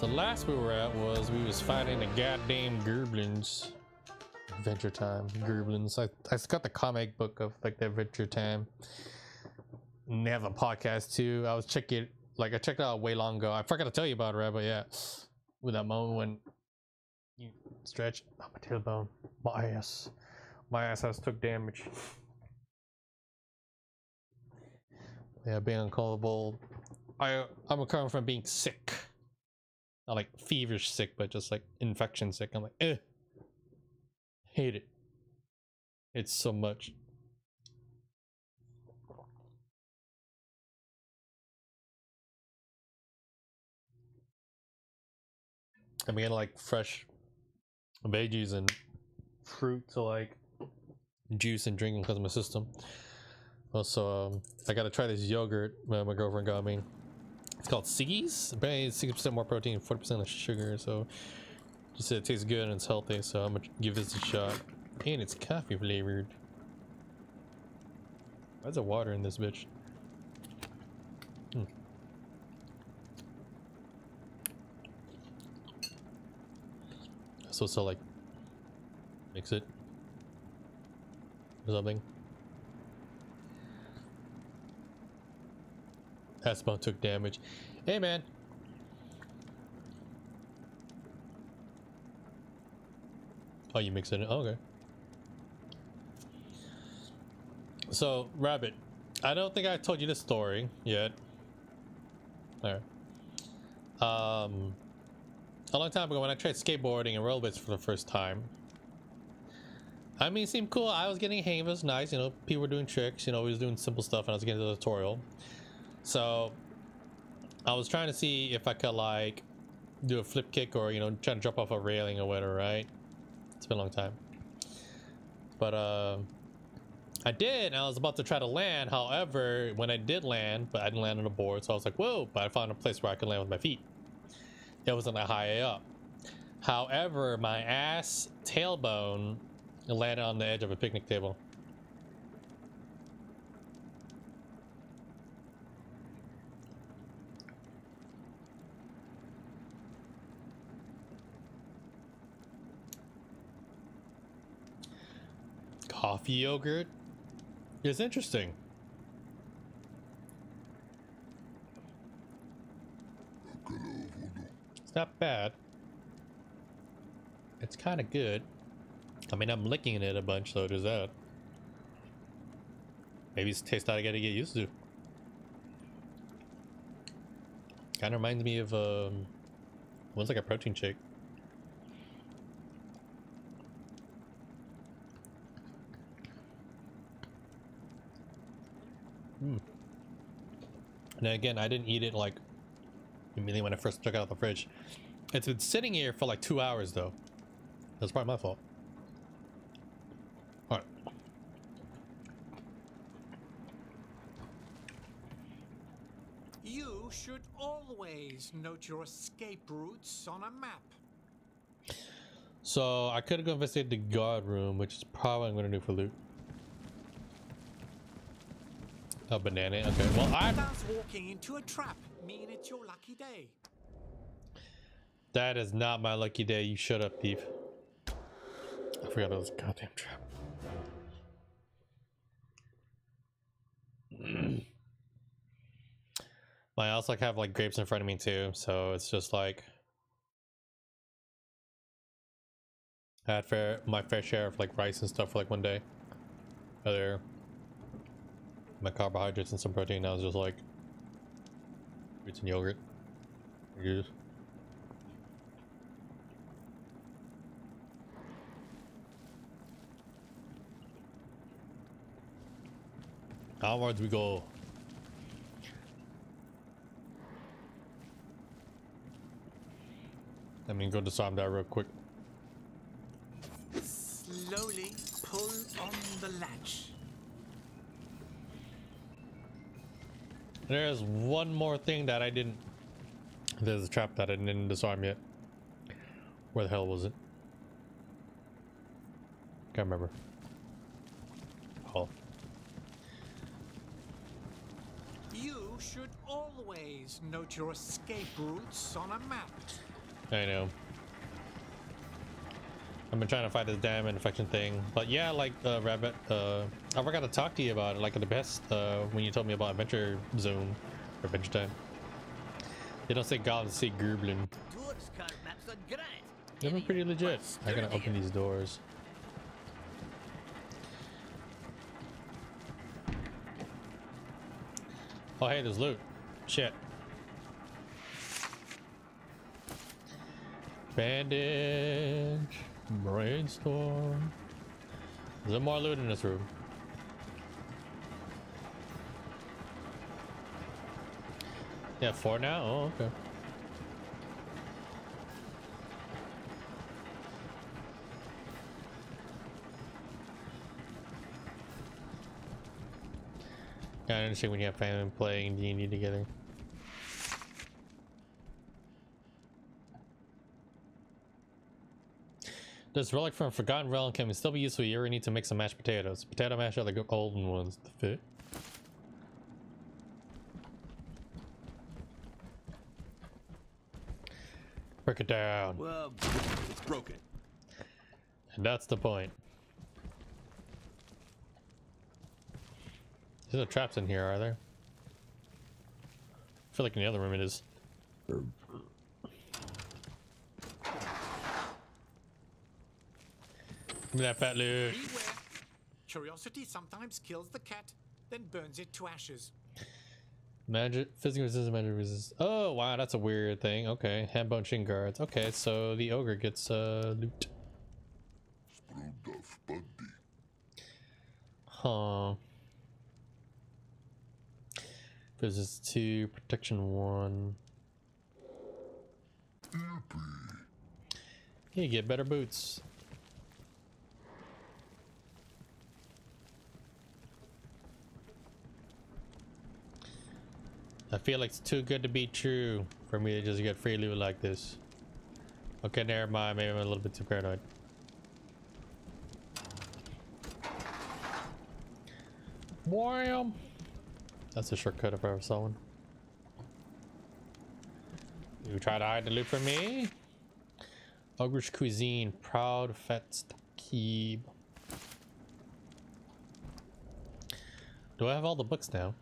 So last we were at was we was fighting the goddamn goblins. Adventure Time, goblins. I I got the comic book of like the Adventure Time. And they have a podcast too. I was checking like I checked out way long ago. I forgot to tell you about it, right? But yeah, with that moment when you stretch oh, my tailbone, my ass, my ass has took damage. Yeah, being uncallable. I I'm recovering from being sick. Not like feverish sick, but just like infection sick. I'm like, eh. Hate it. It's so much. I'm getting like fresh veggies and fruit to like juice and drinking because of my system. Also, um, I gotta try this yogurt my girlfriend got me. It's called Siggi's. Apparently, it's 60% more protein, 40% less sugar. So, just said it tastes good and it's healthy. So, I'm gonna give this a shot. And it's coffee flavored. Why's there water in this bitch? Hmm. So, so like, mix it or something. Asmo took damage. Hey, man. Oh, you mix it in? Oh, okay. So, Rabbit, I don't think I told you this story yet. There. Um, a long time ago when I tried skateboarding and rollerblades for the first time, I mean, it seemed cool. I was getting hang of. It was nice. You know, people were doing tricks. You know, we was doing simple stuff and I was getting the tutorial. So I was trying to see if I could like do a flip kick or, you know, try to drop off a railing or whatever, right? It's been a long time. But uh, I did, I was about to try to land. However, when I did land, but I didn't land on the board, so I was like, whoa, but I found a place where I could land with my feet. It wasn't that high up. However, my ass tailbone landed on the edge of a picnic table. Coffee yogurt is interesting. It's not bad. It's kind of good. I mean, I'm licking it a bunch, so does that. Maybe it's taste I gotta get used to. Kind of reminds me of, um, one's like a protein shake. And again, I didn't eat it like immediately when I first took it out of the fridge. It's been sitting here for like two hours though. That's probably my fault. Alright. You should always note your escape routes on a map. So I could have go investigate the guard room, which is probably what I'm gonna do for loot. A banana. Okay. Well, I. Does walking into a trap mean it's your lucky day? That is not my lucky day. You shut up, thief. I forgot it was a goddamn trap. I also like have like grapes in front of me too, so it's just like I had fair my fair share of like rice and stuff for like one day. Other my carbohydrates and some protein. Now it's just like fruits and yogurt. Juice. Onwards we go. Let me go disarm that real quick. Slowly pull on the latch. There's one more thing that I didn't... There's a trap that I didn't disarm yet. Where the hell was it? Can't remember. Oh. You should always note your escape routes on a map. I know. I've been trying to fight this damn infection thing, but yeah, like uh, Rabbit, uh, I forgot to talk to you about it, like the best uh, when you told me about Adventure Zone or Adventure Time. They don't say goblins, they say gerblin. They're pretty legit. I gotta open these doors. Oh hey, there's loot. Shit. Bandage. Brainstorm. Is there more loot in this room? Yeah, four now? Oh, okay. Kind of interesting when you have family playing D&D together. This relic from Forgotten Realm can still be used for you need to make some mashed potatoes. Potato mash are the golden ones to fit. Break it down. Well, it's broken. And that's the point. There's no traps in here, are there? I feel like in the other room it is. Give me that fat loot. Beware. Curiosity sometimes kills the cat, then burns it to ashes. Magic, physical resistance, magic resistance. Oh, wow, that's a weird thing. Okay, handbone shin guards. Okay, so the ogre gets uh, loot. Huh. Resist two, protection one. You get better boots. I feel like it's too good to be true for me to just get free loot like this. Okay, never mind. Maybe I'm a little bit too paranoid. Wham! That's a shortcut if I ever saw one. You try to hide the loot from me? Ogrish Cuisine, Proud Keeb. Do I have all the books now?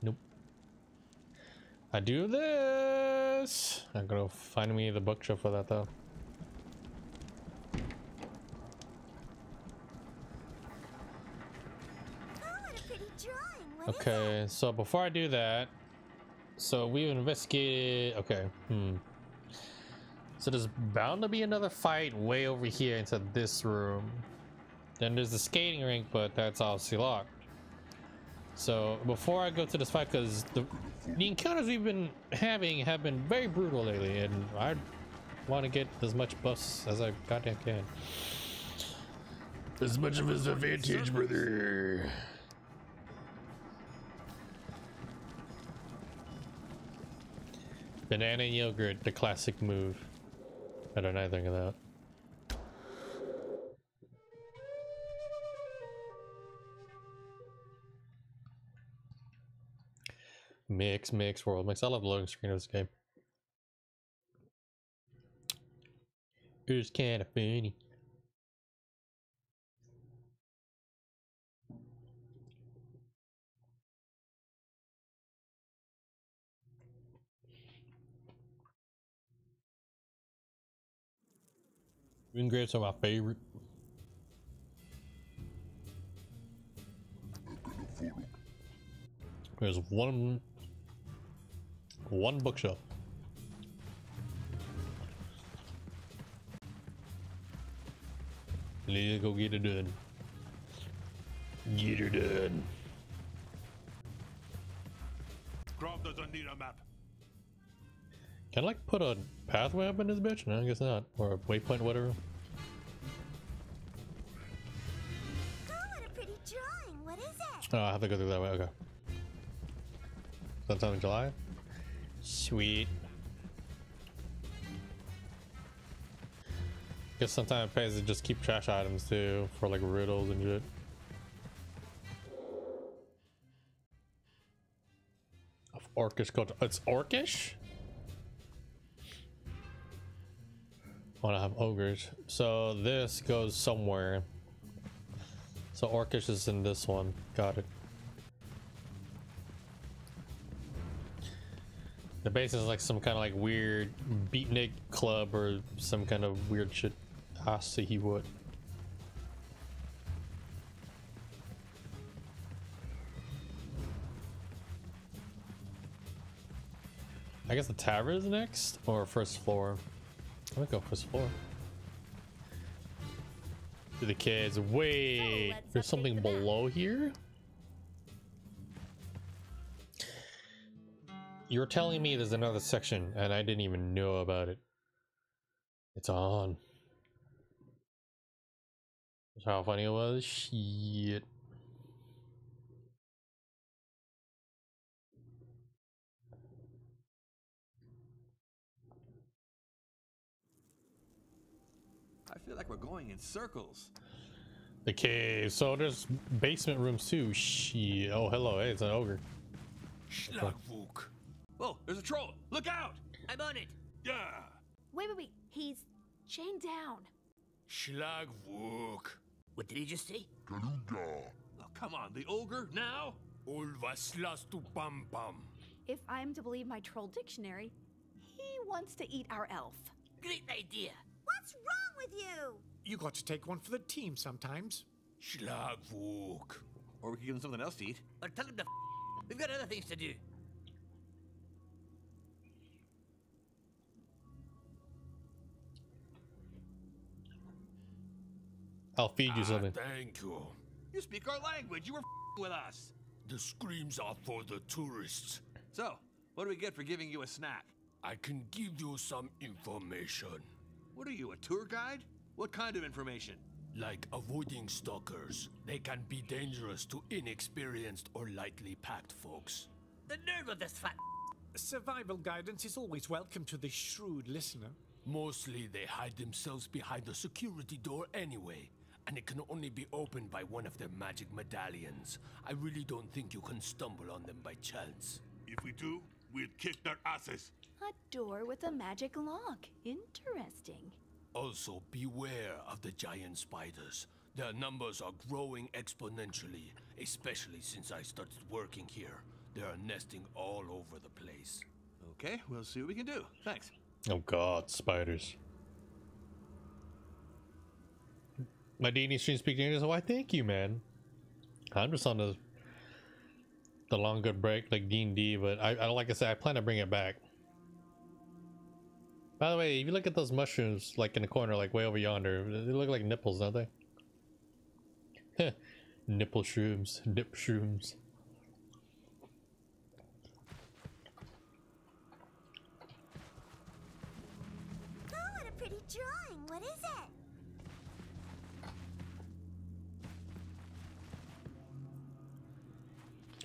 Nope. I do this. I'm gonna find me the bookshelf for that though. Oh, what a pretty drawing. What is Okay, so before I do that, so we've investigated. Okay, hmm. So there's bound to be another fight way over here into this room. Then there's the skating rink, but that's obviously locked. So before I go to this fight, because the the encounters we've been having have been very brutal lately, and I want to get as much buffs as I goddamn can. As much of his advantage, brother. Banana yogurt, the classic move. I don't know anything of Mix, mix, world mix. I love the loading screen of this game. It's kind of funny. Grapes are my favorite. There's one one bookshelf. Let's go get it done. Get her done. Grove doesn't need a map. Can I like put a pathway up in this bitch? No, I guess not. Or a waypoint, whatever. Oh, what a pretty drawing. What is it? Oh, I have to go through that way. Okay. Sometime in July. Sweet. Guess sometimes it pays to just keep trash items too for like riddles and shit. Of orcish culture. It's orcish? want to have ogres. So this goes somewhere. So orcish is in this one. Got it. The base is like some kind of like weird beatnik club or some kind of weird shit. I see he would. I guess the tavern is next or first floor. I'm gonna go first floor. To the kids. Wait, there's something below here? You're telling me there's another section and I didn't even know about it. It's on. That's how funny it was. Shit. I feel like we're going in circles. The cave. So there's basement rooms too. Shit. Oh, hello. Hey, it's an ogre. Schlagvuk. Whoa, there's a troll. Look out! I'm on it. Yeah. Wait, wait, wait. He's chained down. Schlagvuk. What did he just say? Galuga. Oh, come on, the ogre now? Ulvaslastu pam pam. If I'm to believe my troll dictionary, he wants to eat our elf. Great idea. What's wrong with you? You got to take one for the team sometimes. Schlagvuk. Or we could give him something else to eat. Or tell him to f- We've got other things to do. I'll feed you Ah, something. thank you. You speak our language. You were f- with us. The screams are for the tourists. So, what do we get for giving you a snack? I can give you some information, What are you, a tour guide? What kind of information? like avoiding stalkers. They can be dangerous to inexperienced or lightly packed folks. The nerve of this fat. Survival guidance is always welcome to the shrewd listener. Mostly they hide themselves behind the security door anyway, and it can only be opened by one of their magic medallions. I really don't think you can stumble on them by chance. If we do, we'll kick their asses. A door with a magic lock. Interesting. Also, beware of the giant spiders. Their numbers are growing exponentially, especially since I started working here. They are nesting all over the place. Okay, we'll see what we can do. Thanks. Oh god, spiders. My D&D stream speaking English. Oh, Why, thank you, man. I'm just on the the long good break like D&D, but I, I like I said, I plan to bring it back. By the way, if you look at those mushrooms, like in the corner, like way over yonder, they look like nipples, don't they? Nipple shrooms, nip shrooms.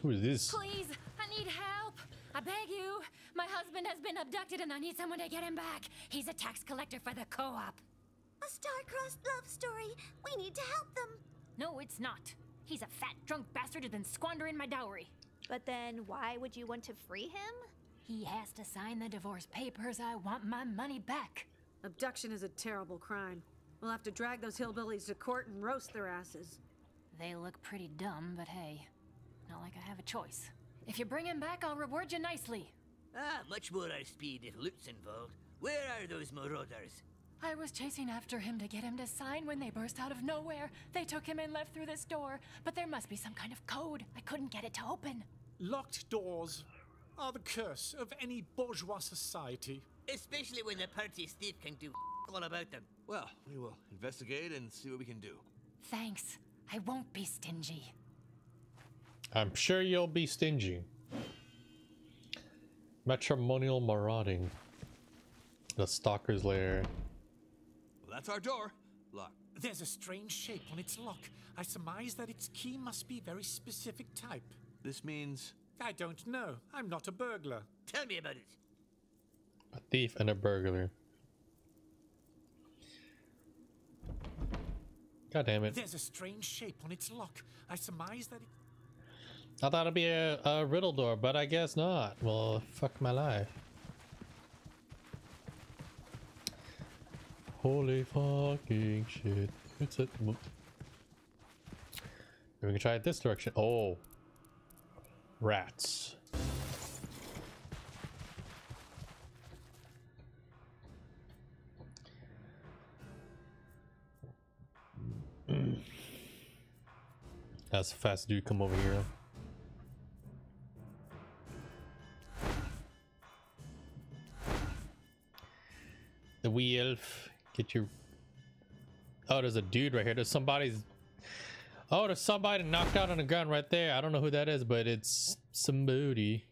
Who is this? Please, I need help. I beg you. My husband has been abducted and I need someone to get him back. He's a tax collector for the co op. A star-crossed love story. We need to help them. No, it's not. He's a fat, drunk bastard who's been squandering my dowry. But then why would you want to free him? He has to sign the divorce papers. I want my money back. Abduction is a terrible crime. We'll have to drag those hillbillies to court and roast their asses. They look pretty dumb, but hey, not like I have a choice. If you bring him back, I'll reward you nicely. Ah, much more our speed if loot's involved. Where are those marauders? I was chasing after him to get him to sign when they burst out of nowhere. They took him and left through this door, but there must be some kind of code. I couldn't get it to open. Locked doors are the curse of any bourgeois society. Especially when the party Steve can do all about them. Well, we will investigate and see what we can do. Thanks. I won't be stingy. I'm sure you'll be stingy. Matrimonial marauding. The stalker's lair. Well, that's our door. Lock. There's a strange shape on its lock. I surmise that its key must be very specific type. This means. I don't know. I'm not a burglar. Tell me about it. A thief and a burglar. God damn it. There's a strange shape on its lock. I surmise that it. I thought it'd be a, a riddle door, but I guess not. Well, fuck my life. Holy fucking shit. It's it. We can try it this direction. Oh. Rats. That's a fast dude come over here. The wee elf. Get your Oh, there's a dude right here. There's somebody's Oh, there's somebody knocked out on the ground right there. I don't know who that is, but it's somebody.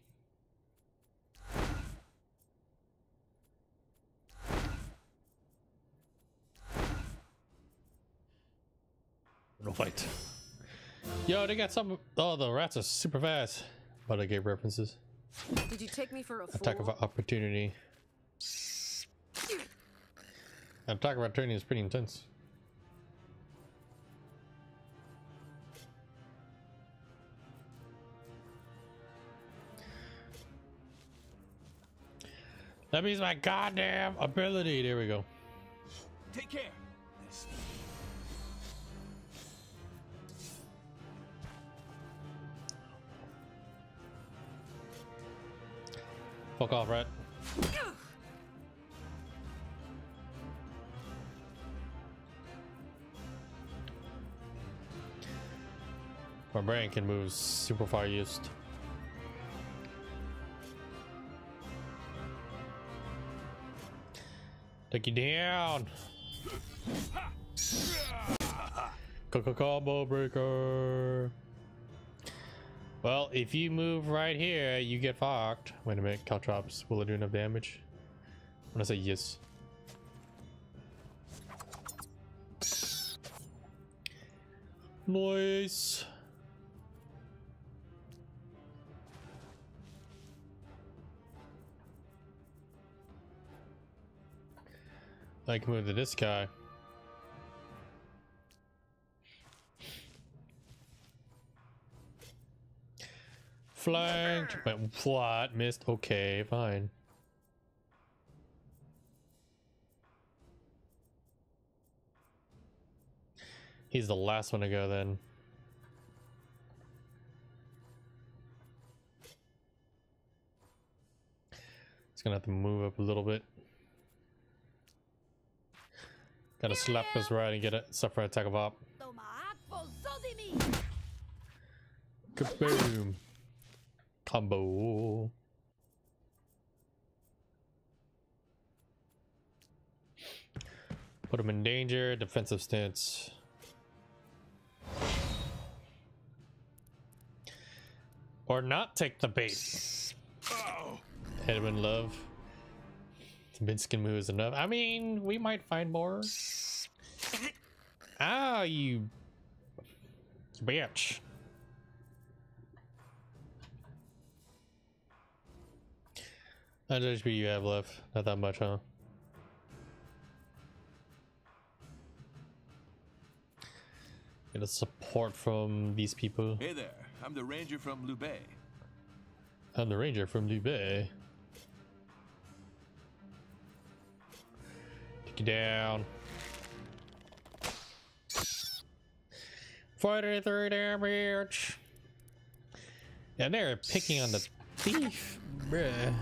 No fight. Yo, they got some. Oh, the rats are super fast. But I gave references. Did you take me for a Attack of fool? Opportunity. Attack about opportunity is pretty intense. That means my goddamn ability. There we go. Take care. Fuck off, rat. My brain can move super far used. Take you down. Coco combo breaker. Well, if you move right here, you get fucked. Wait a minute, Caltrops, will it do enough damage? I'm gonna say yes. Nice. I can move to this guy. Flanked. Went flat. Missed. Okay, fine. He's the last one to go then. It's gonna have to move up a little bit. Gotta slap this right and get a separate attack of op. Kaboom. Combo. Put him in danger. Defensive stance. Or not take the bait. Edwin Love. Minskin move is enough. I mean, we might find more. Ah, you bitch. How much HP you have left? Not that much, huh? Get a support from these people. Hey there, I'm the ranger from Lubei. I'm the ranger from Dubai. You down. 43 damage. Yeah, they're picking on the thief. Bruh.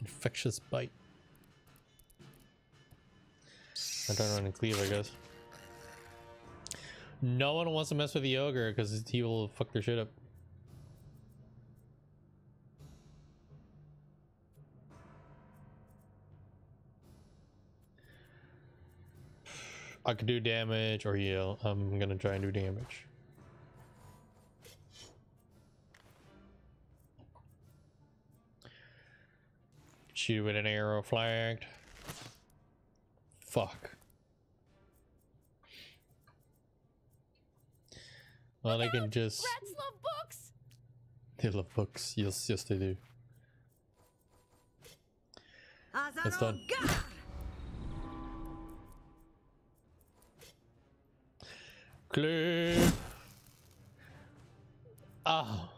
Infectious bite. I turn around and cleave, I guess. No one wants to mess with the ogre because he will fuck their shit up. I could do damage or heal. I'm gonna try and do damage. Shoot with an arrow flagged. Fuck. Well, they can just. Rats love books. They love books. Yes, yes, they do. Azaro done. Clue. Oh. Ah,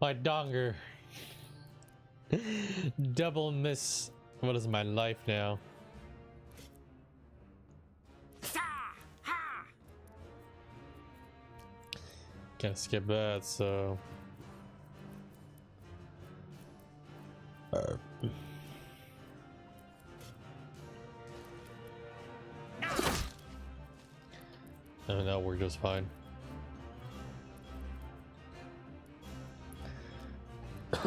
my donger. Double miss. What is my life now? Can't skip that, so... Uh. And that worked just fine.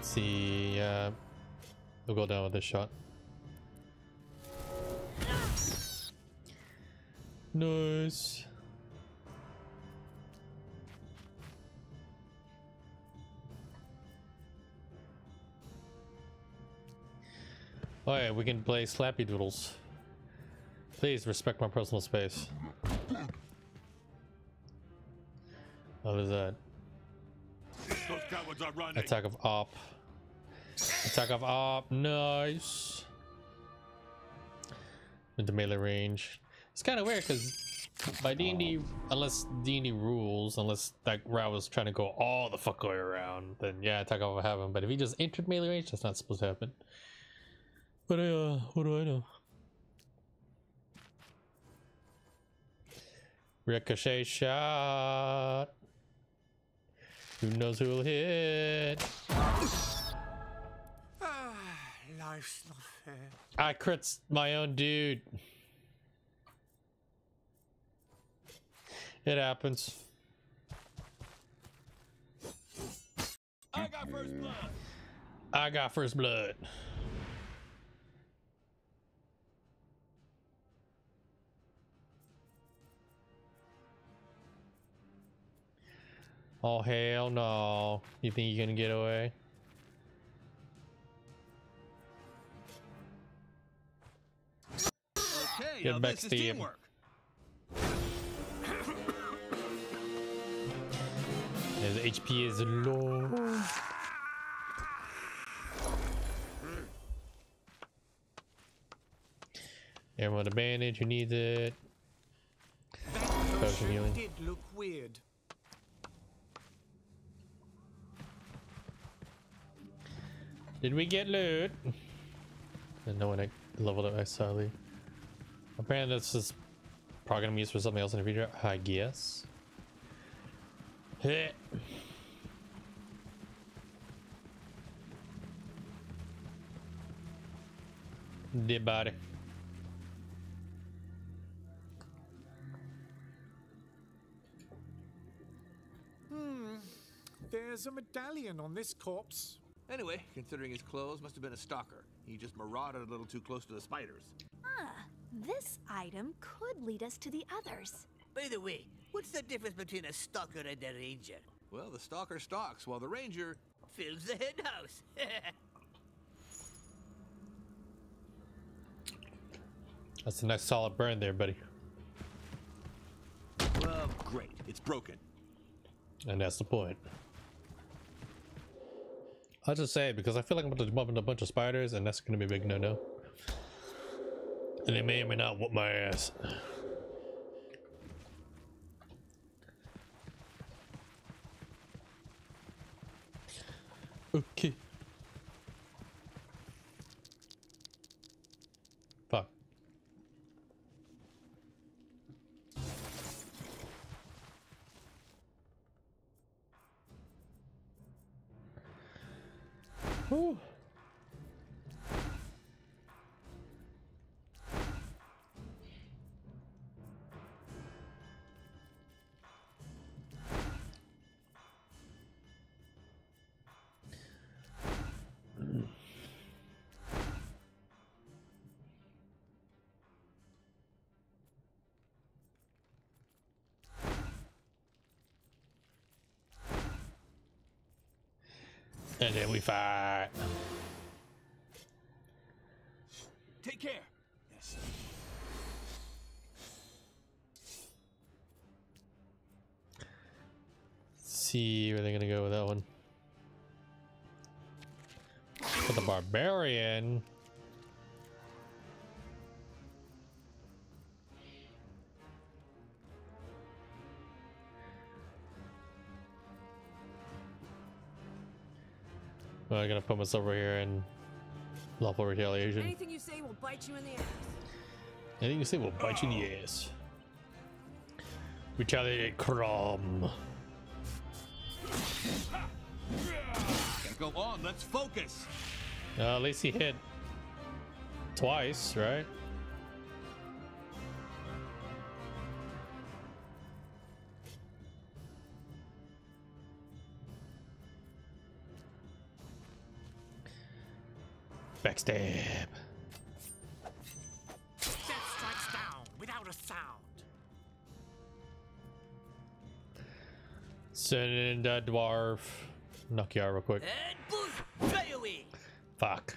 see, uh, we'll go down with this shot. Nice. Oh yeah, we can play Slappy Doodles. Please respect my personal space. What is that? Attack of op. Attack of op. Nice. Into melee range. It's kind of weird because by D&D, unless D&D rules, unless that route was trying to go all the fuck way around, then yeah, attack of will happen. But if he just entered melee range, that's not supposed to happen. But uh, what do I know? Ricochet shot. Who knows who will hit? Ah, life's not fair. I crits my own dude. It happens. I got first blood. I got first blood. Oh hell no. You think you're gonna get away? Okay, Get back, Steve. His HP is low. Everyone a bandage who needs it. Potion potion healing. did look weird. Did we get loot? And no one leveled up XLE. Apparently this is probably gonna be used for something else in the future, I guess. Hit. Dead body. Hmm. There's a medallion on this corpse. Anyway, considering his clothes, must have been a stalker. He just marauded a little too close to the spiders. Ah, this item could lead us to the others. By the way, what's the difference between a stalker and a ranger? Well, the stalker stalks, while the ranger fills the hen house. That's a nice solid burn there, buddy. Well, great. It's broken. And that's the point. I'll just say because I feel like I'm about to bump into a bunch of spiders and that's gonna be a big no-no. And they may or may not whoop my ass. Okay. Whew. And then we fight. Take care. Yes. see where they're gonna go with that one. But the barbarian. I'm gonna put myself over here and Lawful retaliation. Anything you say will bite you in the ass. Anything you say will bite you in the ass. Retaliate Crom. Can't go on. Let's focus. Uh, at least he hit twice, right? Backstab. Death strikes down without a sound. Send in that dwarf. Knock you out real quick. Fuck.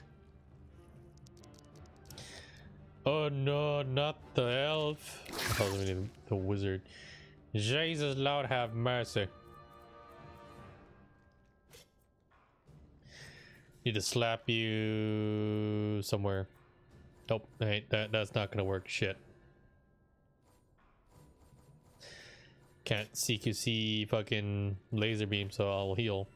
Oh no, not the elf. I thought we needed the wizard. Jesus Lord have mercy. Need to slap you somewhere. Nope, hey, that that's not gonna work. Shit. Can't CQC fucking laser beam, so I'll heal.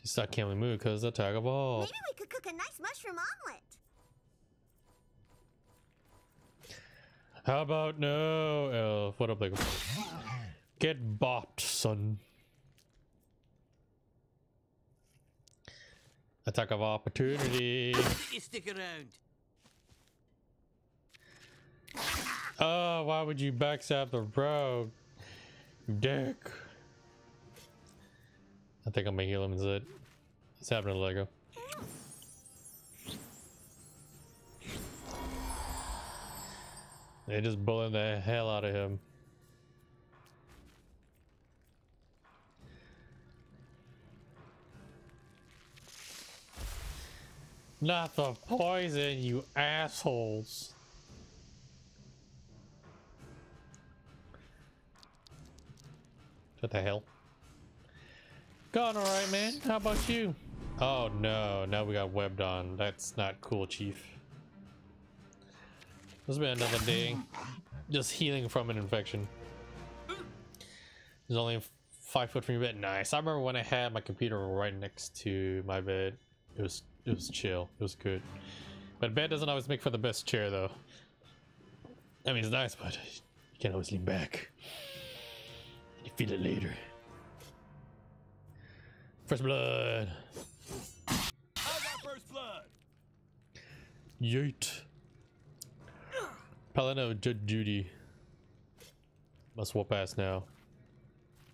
She's not can't move because attack of all. Maybe we could cook a nice mushroom omelet. How about no elf? What up, like? Get bopped, son. Attack of opportunity. You stick around. Oh, why would you backstab the rogue? Dick. I think I'm gonna heal him instead. What's happening to Lego? They just bullying the hell out of him. Not the oh. poison, you assholes. What the hell? Going alright, man. How about you? Oh no, now we got webbed on. That's not cool, Chief. This has been another day. Just healing from an infection. There's only five foot from your bed. Nice. I remember when I had my computer right next to my bed. It was it was chill. It was good. But bed doesn't always make for the best chair though. I mean it's nice, but you can't always lean back. You feel it later. First blood. I got first blood. Yeet. Paladin of Judge Judy. Must whoop ass now.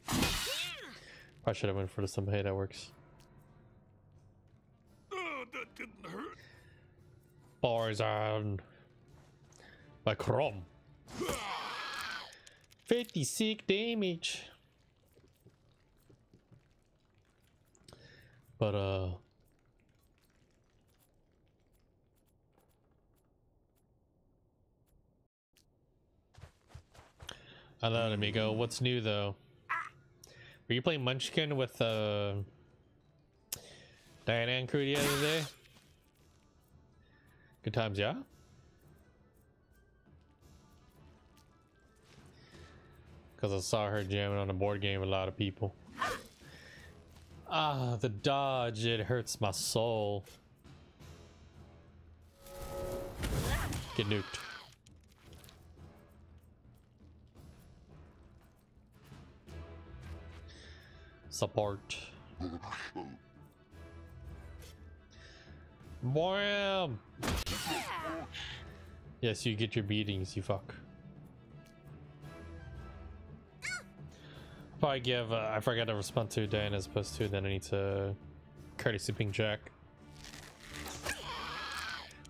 Probably should have went for the some. Hey, that works. Didn't hurt. Bars on. By Crom. 56 damage. But, uh. Hello, amigo. What's new, though? Were you playing Munchkin with, uh. Diana and crew the other day? Good times, yeah? Because I saw her jamming on a board game with a lot of people. Ah, the dodge, it hurts my soul. Get nuked. Support. Wham! Yes, you get your beatings, you fuck. Probably give, uh, I forgot to respond to Dan as opposed to, then I need to courtesy ping Jack.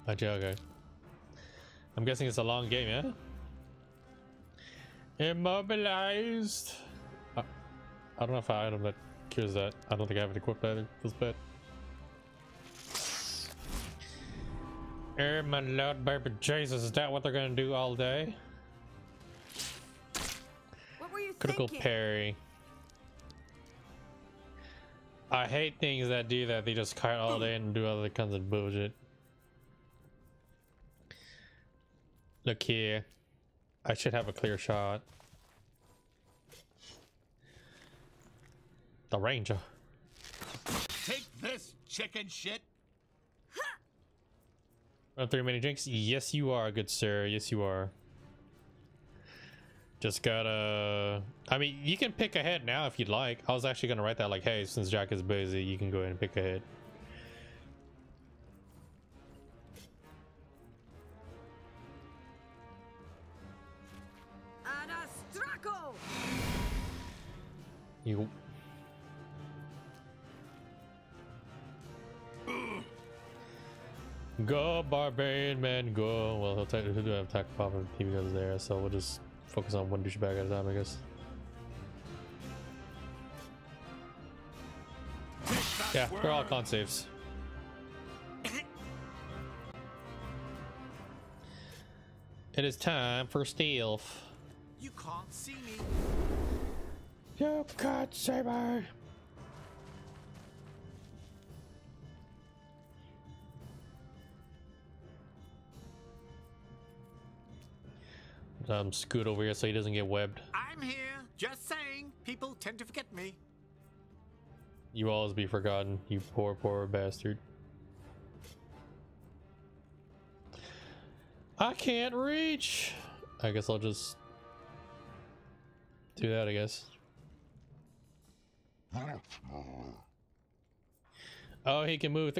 Okay. I'm guessing it's a long game, yeah? Immobilized! I don't know if I item that cures that. I don't think I have it equipped either. Feels bad. Oh my lord, baby Jesus, is that what they're gonna do all day? What were you Critical thinking? parry. I hate things that do that. They just kite all day and do other kinds of bullshit. Look here. I should have a clear shot. The ranger. Take this, chicken shit? Run three mini drinks? Yes, you are, good sir. Yes, you are. Just gotta... I mean, you can pick ahead now if you'd like. I was actually gonna write that like, hey, since Jack is busy, you can go ahead and pick ahead. You... Go, barbarian man, go. Well, he'll, take, he'll do have attack pop if he goes there, so we'll just focus on one douchebag at a time, I guess. Yeah, they're all con saves. It is time for stealth. You can't see me. You can't see me. Um, scoot over here so he doesn't get webbed. I'm here. Just saying. People tend to forget me. You always be forgotten, you poor, poor bastard. I can't reach. I guess I'll just do that, I guess. Oh, he can move.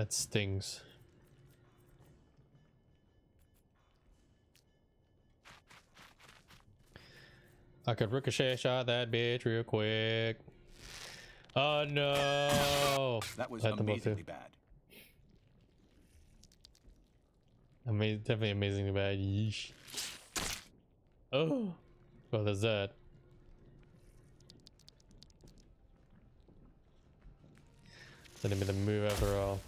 That stings. I could ricochet shot that bitch real quick. Oh no! That was Had them both amazingly bad. Ama- definitely amazingly bad. Yeesh. Oh, well, there's that. Didn't be the move after all.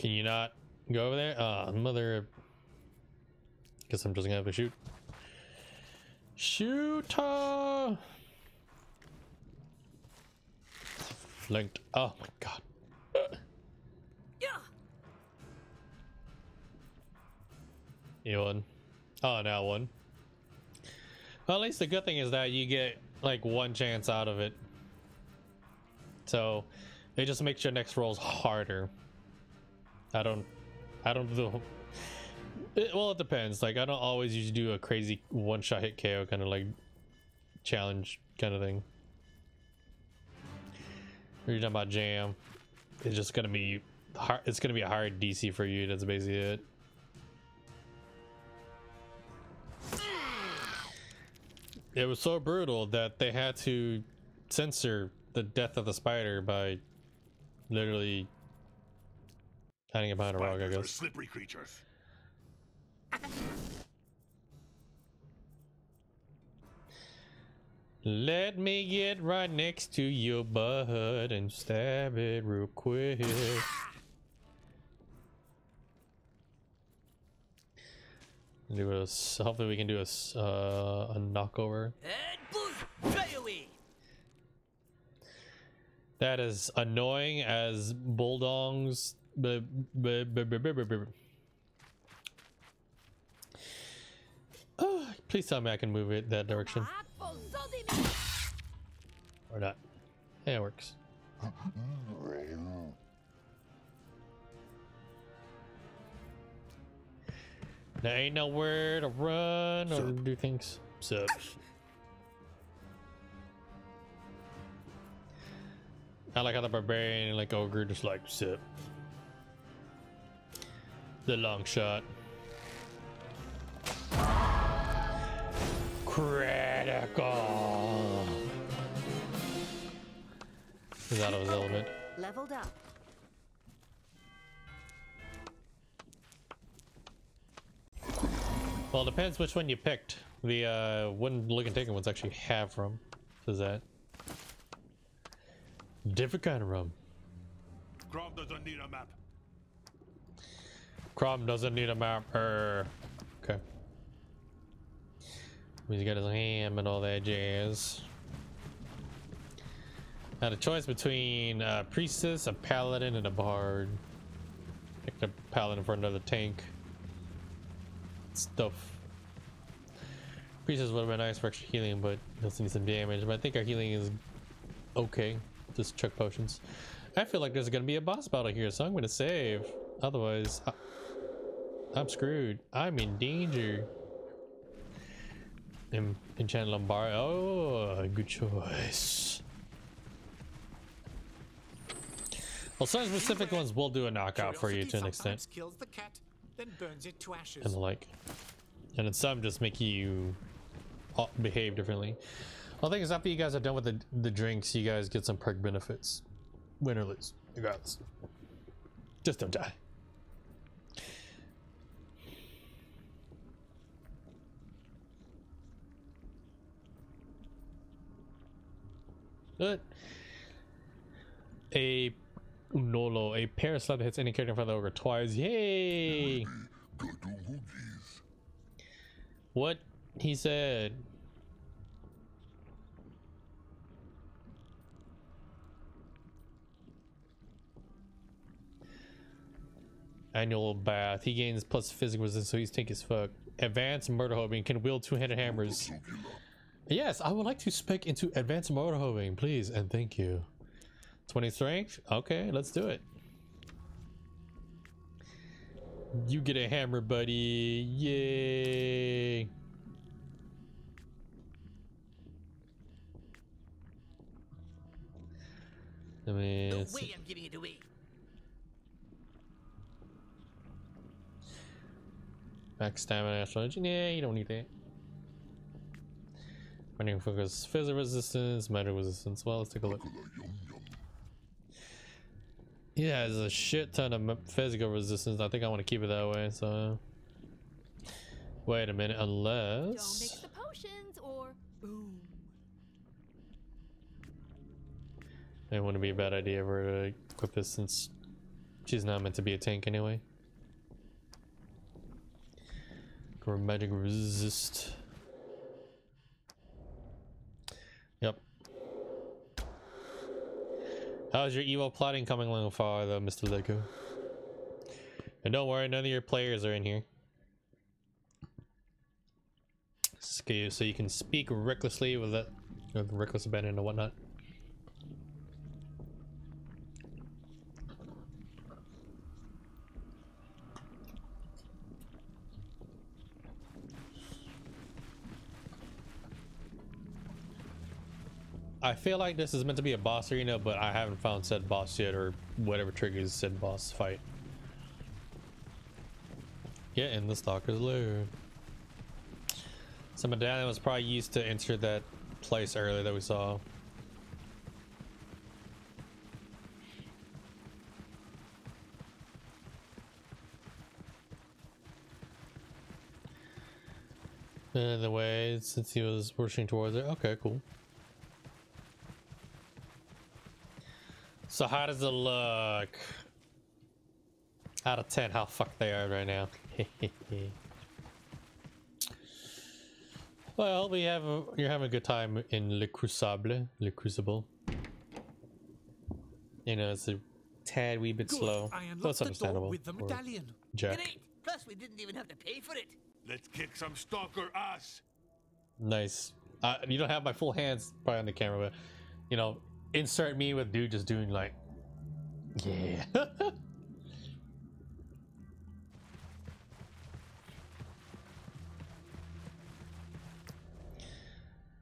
Can you not go over there? Ah, mother. Guess I'm just gonna have to shoot. Shoot her! Flanked. Oh my god. You won. Oh, now one. Well, at least the good thing is that you get like one chance out of it. So it just makes your next rolls harder. I don't, I don't do. It, well, it depends. Like I don't always usually do a crazy one shot hit KO kind of like challenge kind of thing. You're talking about jam. It's just gonna be hard. It's gonna be a hard DC for you. That's basically it. It was so brutal that they had to censor the death of the spider by literally hiding it behind a rock, I Spiders are guess. slippery creatures. Let me get right next to your butt and stab it real quick. Do a, s- hopefully we can do a, s- uh, a knockover. And boom! Fly away! That is annoying as bulldogs. Oh, please tell me I can move it that direction. Or not. Hey, it works. There ain't nowhere to run or do things. So. I like how the barbarian and like ogre just like sip. The long shot. Critical. He's out of his element. Leveled up. Well, it depends which one you picked. The uh, one looking taken one's actually have rum. Says that. Different kind of rum. Crom doesn't need a map. Crom doesn't need a map. Er. Okay. He's got his ham and all that jazz. Had a choice between a priestess, a paladin, and a bard. Picked a paladin for another tank. Stuff. Priestess would have been nice for extra healing, but he'll need some damage. But I think our healing is okay. Just chuck potions. I feel like there's gonna be a boss battle here, so I'm gonna save. Otherwise, I I'm screwed. I'm in danger. En Enchant Lombard. Oh, good choice. Well, some specific ones will do a knockout for you to an extent. kills the cat, then burns it to ashes. And the like. And then some just make you uh, behave differently. Well, the thing is, after you guys are done with the, the drinks, you guys get some perk benefits. Win or lose, regardless. Just don't die. Good. A Nolo, a parasite that hits any character in front of the ogre twice. Yay! What he said. Annual bath. He gains plus physical resistance, so he's tanky as fuck. Advanced murder hobing can wield two-handed hammers. Yes, I would like to spec into advanced murder hobing, please, and thank you. 20 strength? Okay, let's do it. You get a hammer, buddy. Yay. Let me No way. I'm giving it away. Max stamina, astrology. Yeah, you don't need that. Running focus, physical resistance, magic resistance. Well, let's take a look. Yeah, there's a shit ton of physical resistance. I think I want to keep it that way. So, wait a minute, Don't unless mix the potions or boom. it wouldn't be a bad idea for her to equip this since she's not meant to be a tank anyway. Magic resist. How's your evil plotting coming along far though, Mr. Lego? And don't worry, none of your players are in here. So you can speak recklessly with that with reckless abandon and whatnot. I feel like this is meant to be a boss arena, but I haven't found said boss yet, or whatever triggers said boss fight. Yeah, in the Stalker's Lair. So Medallion was probably used to enter that place earlier that we saw. And the way, since he was pushing towards it. Okay, cool. So how does it look? Out of 10, how fucked they are right now. well, we have a, you're having a good time in Le Crucible. Le Crucible. You know, it's a tad wee bit Good. slow. That's unlocked the door understandable. with the medallion. Jack. Great. Plus, we didn't even have to pay for it. Let's kick some stalker ass. Nice. Uh, you don't have my full hands probably on the camera, but you know, insert me with dude just doing like, yeah.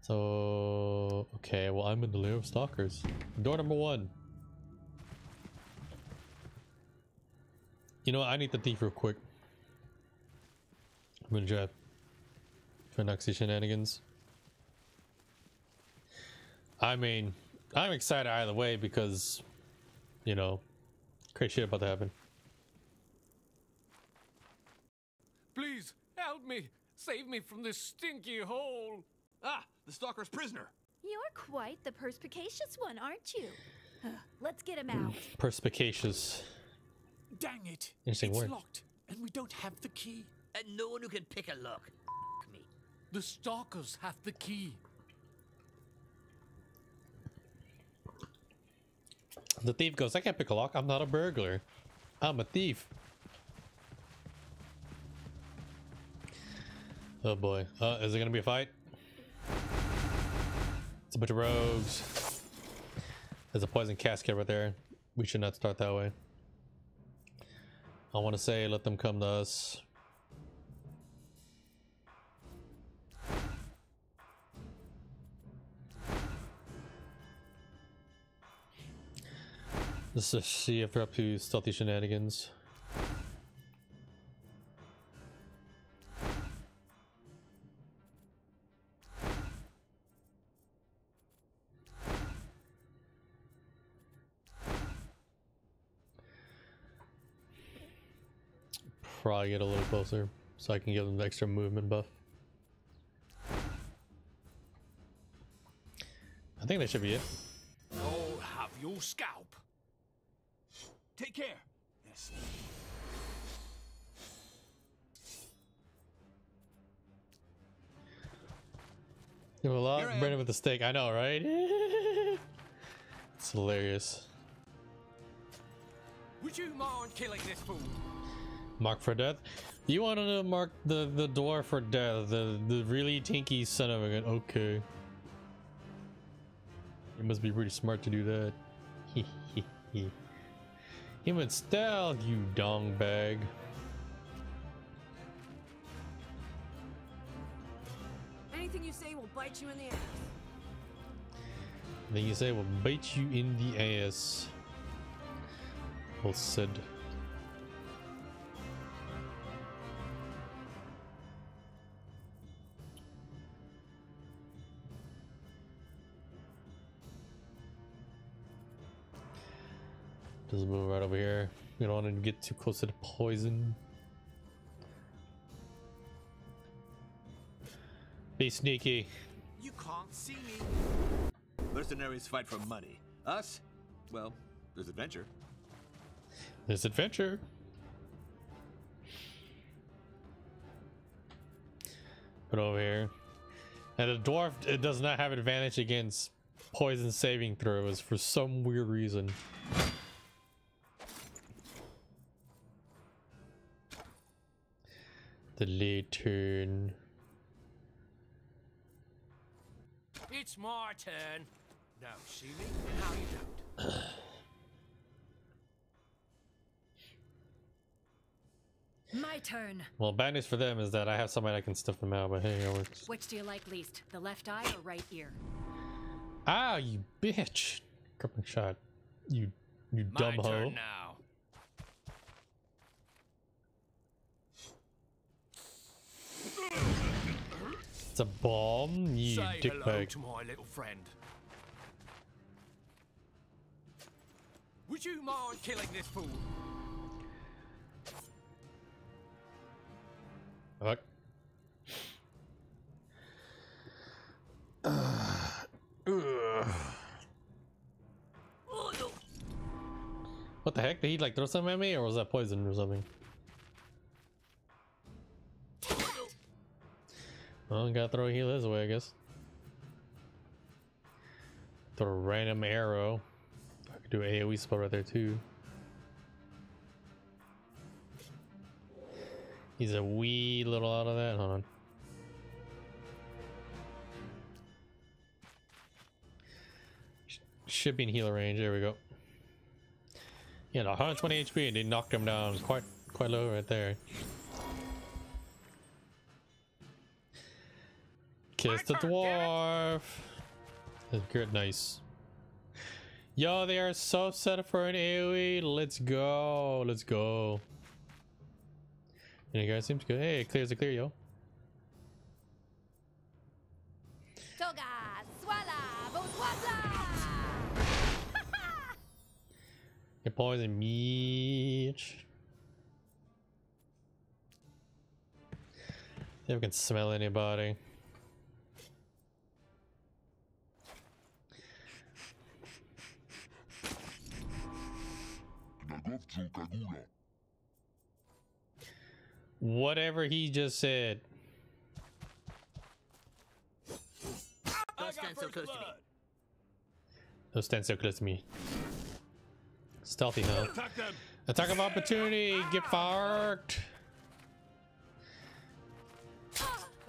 so okay, well I'm in the lair of stalkers. Door number one. You know what? I need the thief real quick. I'm gonna try for Nuxie shenanigans. I mean, I'm excited either way because, you know, crazy shit about to happen. Please, help me! Save me from this stinky hole! Ah, the stalker's prisoner. You're quite the perspicacious one, aren't you? Ugh, Let's get him out. Perspicacious. Dang it. Interesting it's word. locked, and we don't have the key. And no one who can pick a lock. F- me. The stalkers have the key. The thief goes, I can't pick a lock. I'm not a burglar. I'm a thief. Oh boy. Uh, is it gonna be a fight? It's a bunch of rogues. There's a poison casket right there. We should not start that way. I want to say let them come to us. Let's just see if they're up to stealthy shenanigans. Probably get a little closer so I can give them the extra movement buff. I think that should be it. I'll have your scalp. Take care. Yes. You have a lot, Here I with the stick. I know, right? it's hilarious. Would you mind killing this fool? Mark for death. You want to mark the the dwarf for death? The the really tinky son of a gun. Okay. You must be pretty smart to do that. Human stealth, you dong bag. Anything you say will bite you in the ass. Then you say will bite you in the ass. Well said. Just move right over here. We don't want to get too close to the poison. Be sneaky. You can't see me. Mercenaries fight for money. Us? Well, there's adventure. This adventure. Put over here. And the dwarf it does not have advantage against poison saving throws for some weird reason. The late turn. It's my turn. Now see me, now you don't. My turn. Well, bad news for them is that I have somebody that can stuff them out, but hey, it works. Which do you like least? The left eye or right ear? Ah, you bitch! Crippling shot. You, you My dumb hoe. now. It's a bomb, you Say hello dickbag. to my little friend. Would you mind killing this fool? Fuck. What the heck? Did he like throw something at me or was that poison or something? Well, gotta throw a heal his way, I guess. Throw a random arrow. I could do an AoE spell right there too. He's a wee little out of that. Hold on. Sh- Should be in healer range. There we go. Yeah, no, 120 HP and they knocked him down quite quite low right there. Kiss the dwarf. That's good, nice. Yo, they are so set up for an AoE. Let's go. Let's go. And you guys seems good. Hey, clear's a clear, yo. Toga, swalla, bonsoir. Get poison. See if we can smell anybody. Whatever he just said. Don't stand so close to me. Don't stand so close to me. Stealthy, huh? Attack them! Attack of opportunity! Get fucked!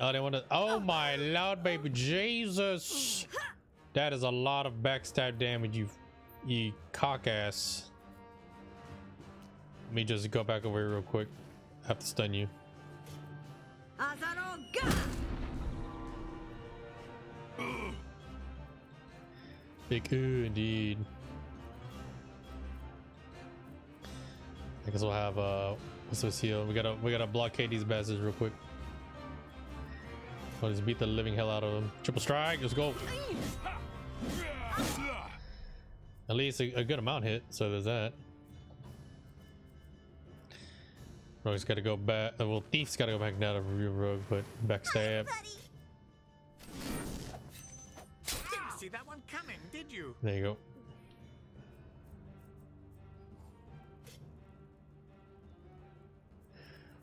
Oh, they want to. Oh my lord, baby Jesus! That is a lot of backstab damage, you, you cock ass. Let me just go back over here real quick. I have to stun you. Big ooh, indeed. I guess we'll have uh, what's this heal? We gotta we gotta blockade these bastards real quick. Let's beat the living hell out of them. Triple strike, let's go. At least a, a good amount hit, so there's that. Rogue's gotta go back. Uh, well, Thief's gotta go back down to real Rogue, but backstab. Didn't see that one coming, did you? There you go.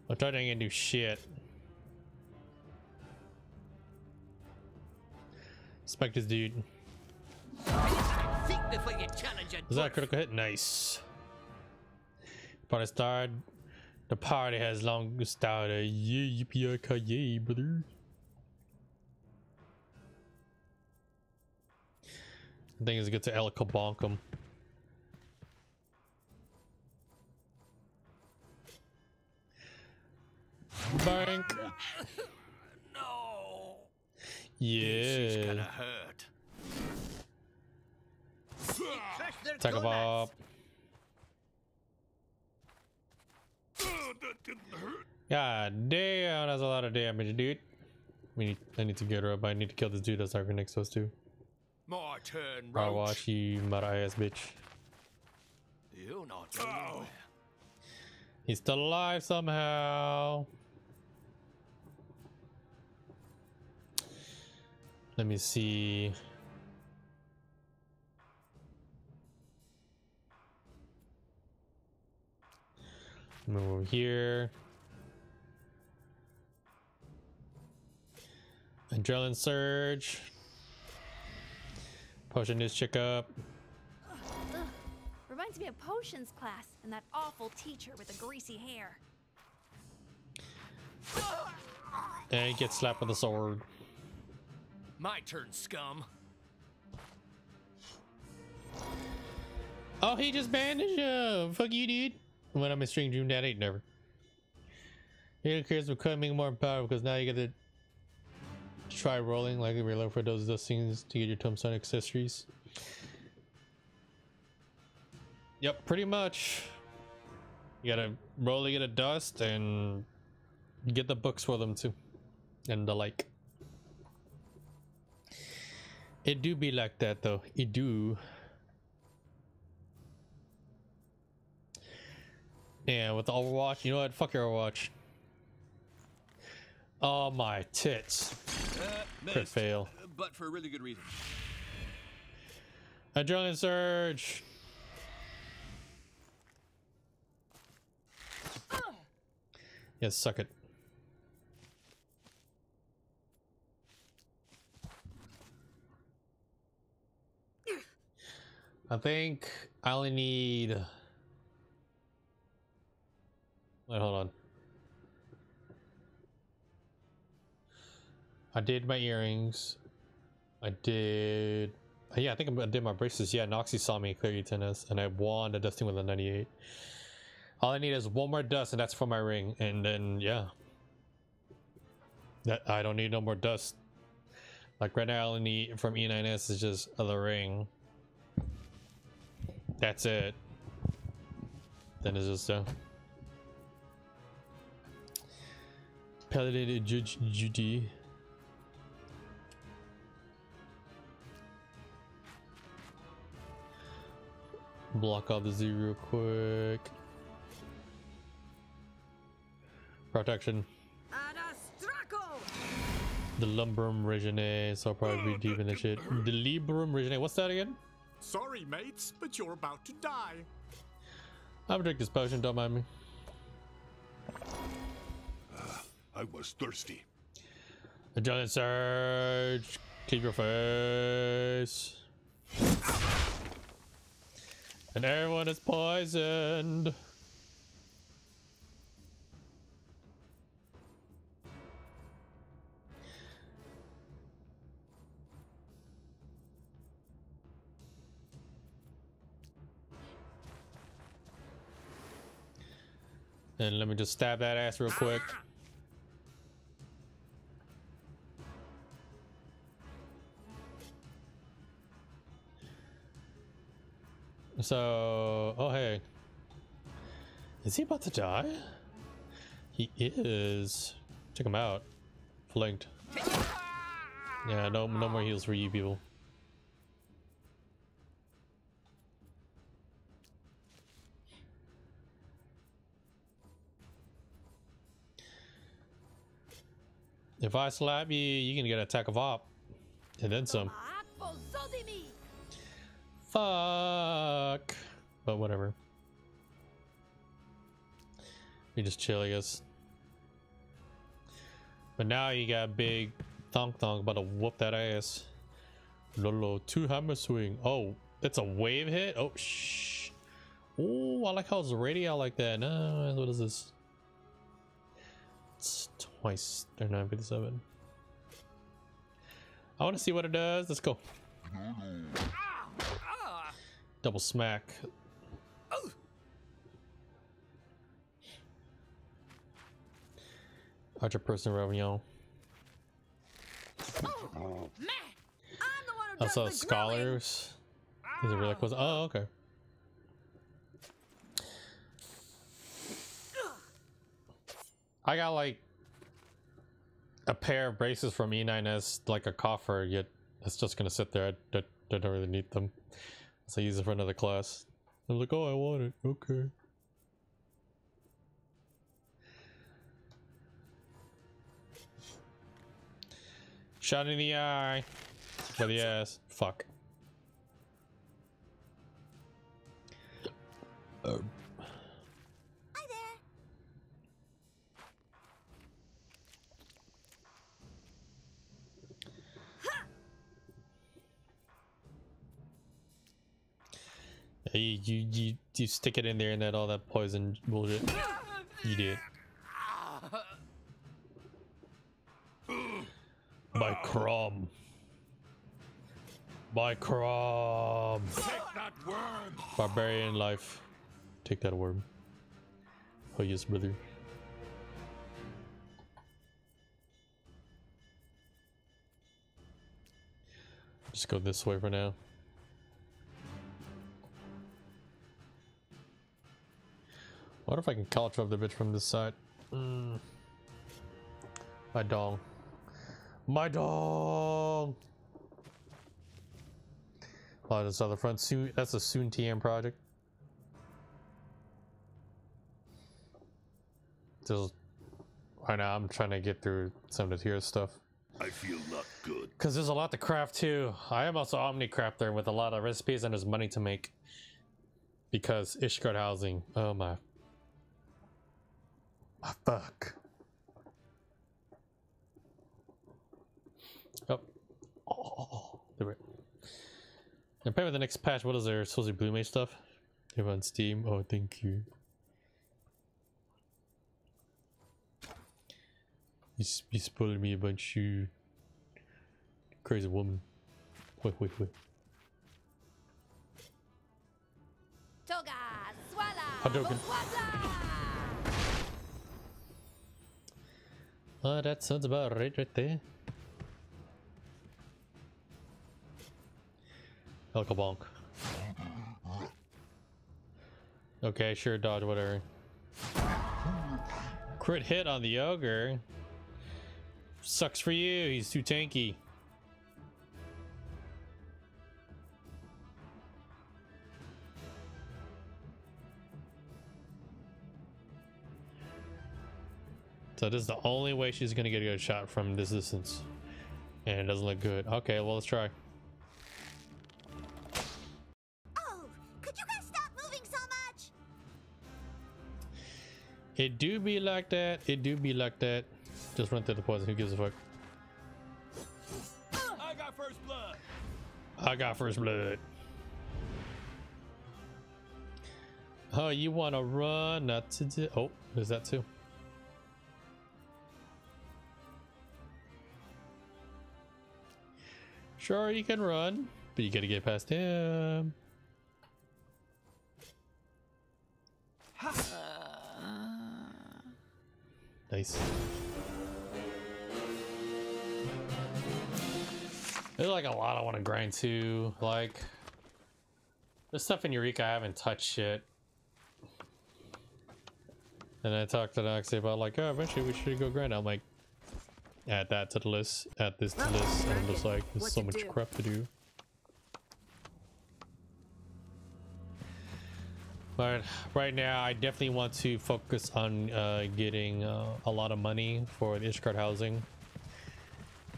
I thought I ain't gonna do shit. This dude. Think before you challenge a Is that a critical hit? Nice. Party started. The party has long started. Yeah, yippee yay, brother. I think it's good to El Kabonkum. Bank. No. She's Yeah. gonna hurt. Crush their Attack of gonads. up. Oh, that didn't hurt. God damn, that's a lot of damage, dude. We need, I need to get her up. I need to kill this dude that's right next to us too. My turn, I'll watch you, mother ass bitch. You're not anywhere. He's still alive somehow. Let me see. Move over here. Adrenaline surge. Potion this chick up. Ugh. Reminds me of potions class and that awful teacher with the greasy hair. And he gets slapped with a sword. My turn, scum. Oh, he just bandaged you. Fuck you, dude. When I'm a string dream, that ain't never. Your cares becoming more powerful because now you get to try rolling like we look for those those things to get your tombstone accessories. Yep, pretty much. You gotta roll to get a dust and get the books for them too, and the like. It do be like that though. It do. Yeah, with the Overwatch, you know what? Fuck your Overwatch. Oh my tits. Uh, missed, fail. but for a really good reason. Adrenaline surge. Yes, suck it. I think I only need. Wait, hold on. I did my earrings. I did. Yeah, I think I did my braces. Yeah, Noxy saw me clear tennis, and I won the dusting with a 98. All I need is one more dust, and that's for my ring. And then, yeah. That I don't need no more dust. Like right now, I only need from E9S is just the ring. That's it. Then it's just uh, Paladin Judge Judy. Block out the Z real quick. Protection. The Lumbrum Regine, so I'll probably be deep in the shit. The Librum Regine, what's that again? Sorry, mates, but you're about to die. I'm gonna drink this potion, don't mind me. I was thirsty. Adrenaline surge. Keep your face. And everyone is poisoned. And let me just stab that ass real quick. Ah! So, oh hey. Is he about to die? He is. Check him out. Flanked. Yeah, no, no more heals for you people. If I slap you, you can get attack of op. And then some. Fuck. But whatever. We just chill, I guess. But now you got big thonk thonk about to whoop that ass. Lolo, two hammer swing. Oh, it's a wave hit? Oh, shh. Oh, I like how it's radial like that. No, what is this? It's twice 3957. I want to see what it does. Let's go. Mm-hmm. Double smack. Archer person Ravignon. Oh, man! I saw scholars. Is it really close? Oh, okay. I got like a pair of braces from E9S, like a coffer, yet it's just gonna sit there. I, I, I don't really need them. So I use it for another class. I'm like, oh, I want it. Okay. Shot in the eye. By the ass. Fuck. Oh. You, you, you, you stick it in there and then all that poison bullshit. You did. By Crom. By Crom. That! Barbarian life. Take that worm. Oh yes, brother. Just go this way for now. What if I can culture up the bitch from this side? Mm. My dong. My dong! Oh, that's other front. Soon, that's a soon TM project. Just right now, I'm trying to get through some of the tier stuff. I feel not good. Because there's a lot to craft too. I am also Omni Crafter with a lot of recipes and there's money to make. Because Ishgard housing. Oh my. My fuck. Oh. Oh. There we And pay with the next patch, what is there? Supposed to be Blue Mage stuff? If on Steam. Oh, thank you. You, s- you spoiled me a bunch, you crazy woman. Wait, wait, wait. Toga, swala, Hadouken. Oh, that sounds about right right there. Elka bonk. Okay, sure, dodge, whatever. Crit hit on the ogre. Sucks for you, he's too tanky. So this is the only way she's gonna get a good shot from this distance. And it doesn't look good. Okay, well let's try. Oh, could you guys stop moving so much? It do be like that. It do be like that. Just run through the poison. Who gives a fuck? I got first blood. I got first blood. Oh, you want to run? Not to do. Oh, there's that too. Sure, you can run, but you gotta get past him. Nice. There's like a lot I want to grind too. Like, there's stuff in Eureka I haven't touched yet. And I talked to Noxie about like, oh, eventually we should go grind. I'm like, add that to the list, add this to the list. And I'm just like, there's so much crap to do. But right now, I definitely want to focus on uh, getting uh, a lot of money for the Ishgard housing.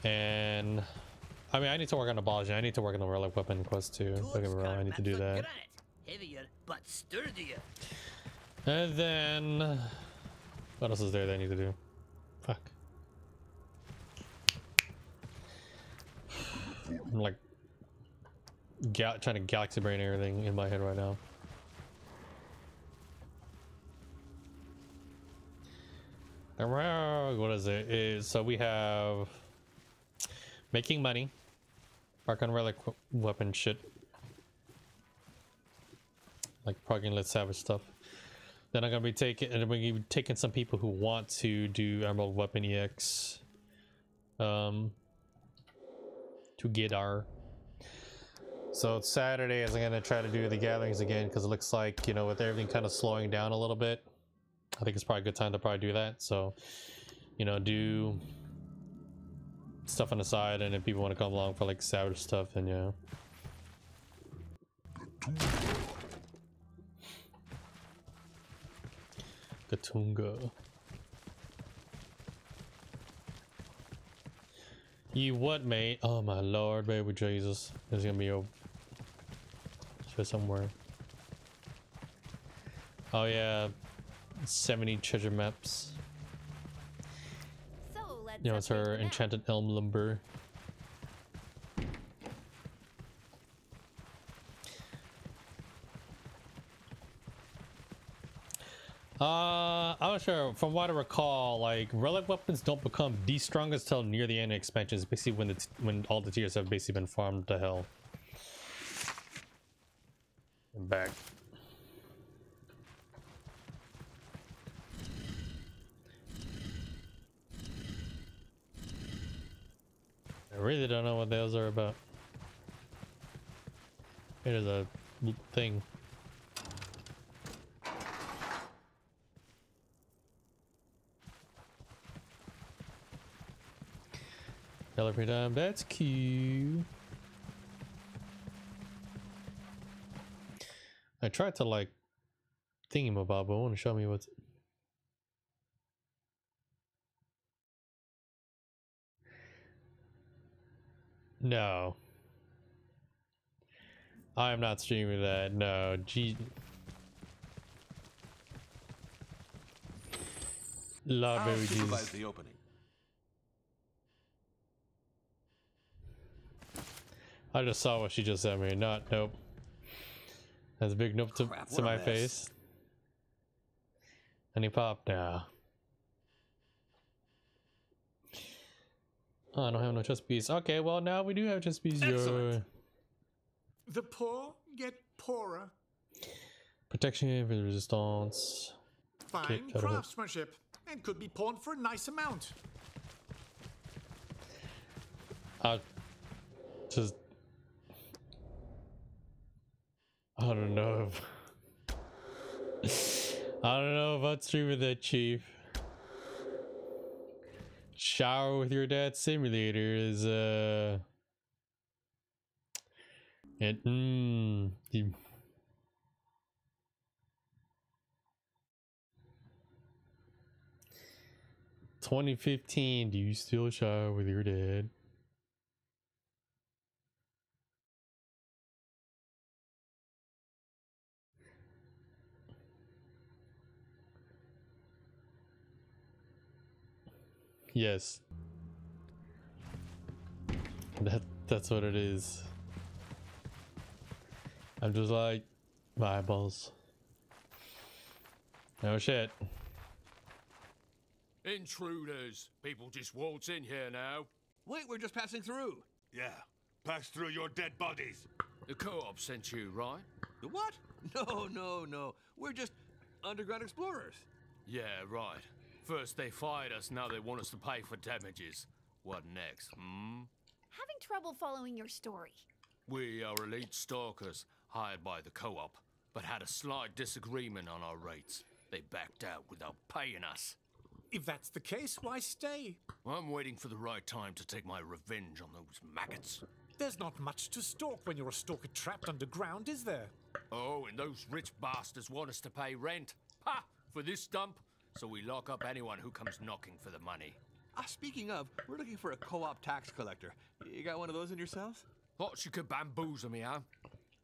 And I mean, I need to work on the abolishing. I need to work on the relic weapon quest too. Me I need to do that. Heavier but. And then, what else is there that I need to do? Fuck. I'm like trying to galaxy brain everything in my head right now. What is it? Is so we have making money, work on relic weapon shit, like plugging Let's Savage stuff. Then I'm gonna be taking and gonna be taking some people who want to do Emerald Weapon EX um to get our. So Saturday as I'm gonna try to do the gatherings again because it looks like you know with everything kind of slowing down a little bit I think it's probably a good time to probably do that. So you know do stuff on the side and if people want to come along for like savage stuff then yeah. Gatunga. You what, mate? Oh my lord, baby Jesus. There's gonna be a here somewhere. Oh yeah, 70 treasure maps. So let's You know, it's her enchanted elm lumber. Uh, I'm not sure. From what I recall, like relic weapons don't become the strongest till near the end of expansions. Basically, when the when all the tiers have basically been farmed to hell. And back. I really don't know what those are about. It is a thing. Free time, that's cute. I tried to like thingy about, but I want to show me what's. No. I am not streaming that. No. G. Love baby Jesus. the opening. I just saw what she just sent me. Not nope. That's a big nope to, Crap, to my mess. face. Any pop now. Oh, I don't have no chest piece. Okay, well now we do have chest piece. Excellent. The poor get poorer. Protection, resistance. Fine craftsmanship. And could be pawned for a nice amount. I just I don't know if I don't know if I'd stream with that chief. Shower with your dad simulator is uh it mm, you- Twenty fifteen, do you still shower with your dad? Yes. That that's what it is. I'm just like my eyeballs. Oh shit. Intruders. People just waltz in here now. Wait, we're just passing through. Yeah. Pass through your dead bodies. The co-op sent you, right? The what? No, no, no. We're just underground explorers. Yeah, right. First they fired us, now they want us to pay for damages. What next, hmm? Having trouble following your story. We are elite stalkers, hired by the co-op, but had a slight disagreement on our rates. They backed out without paying us. If that's the case, why stay? I'm waiting for the right time to take my revenge on those maggots. There's not much to stalk when you're a stalker trapped underground, is there? Oh, and those rich bastards want us to pay rent. Ha! For this dump. So we lock up anyone who comes knocking for the money. Ah, speaking of, we're looking for a co-op tax collector. You got one of those in yourselves? Thought you could bamboozle me, huh?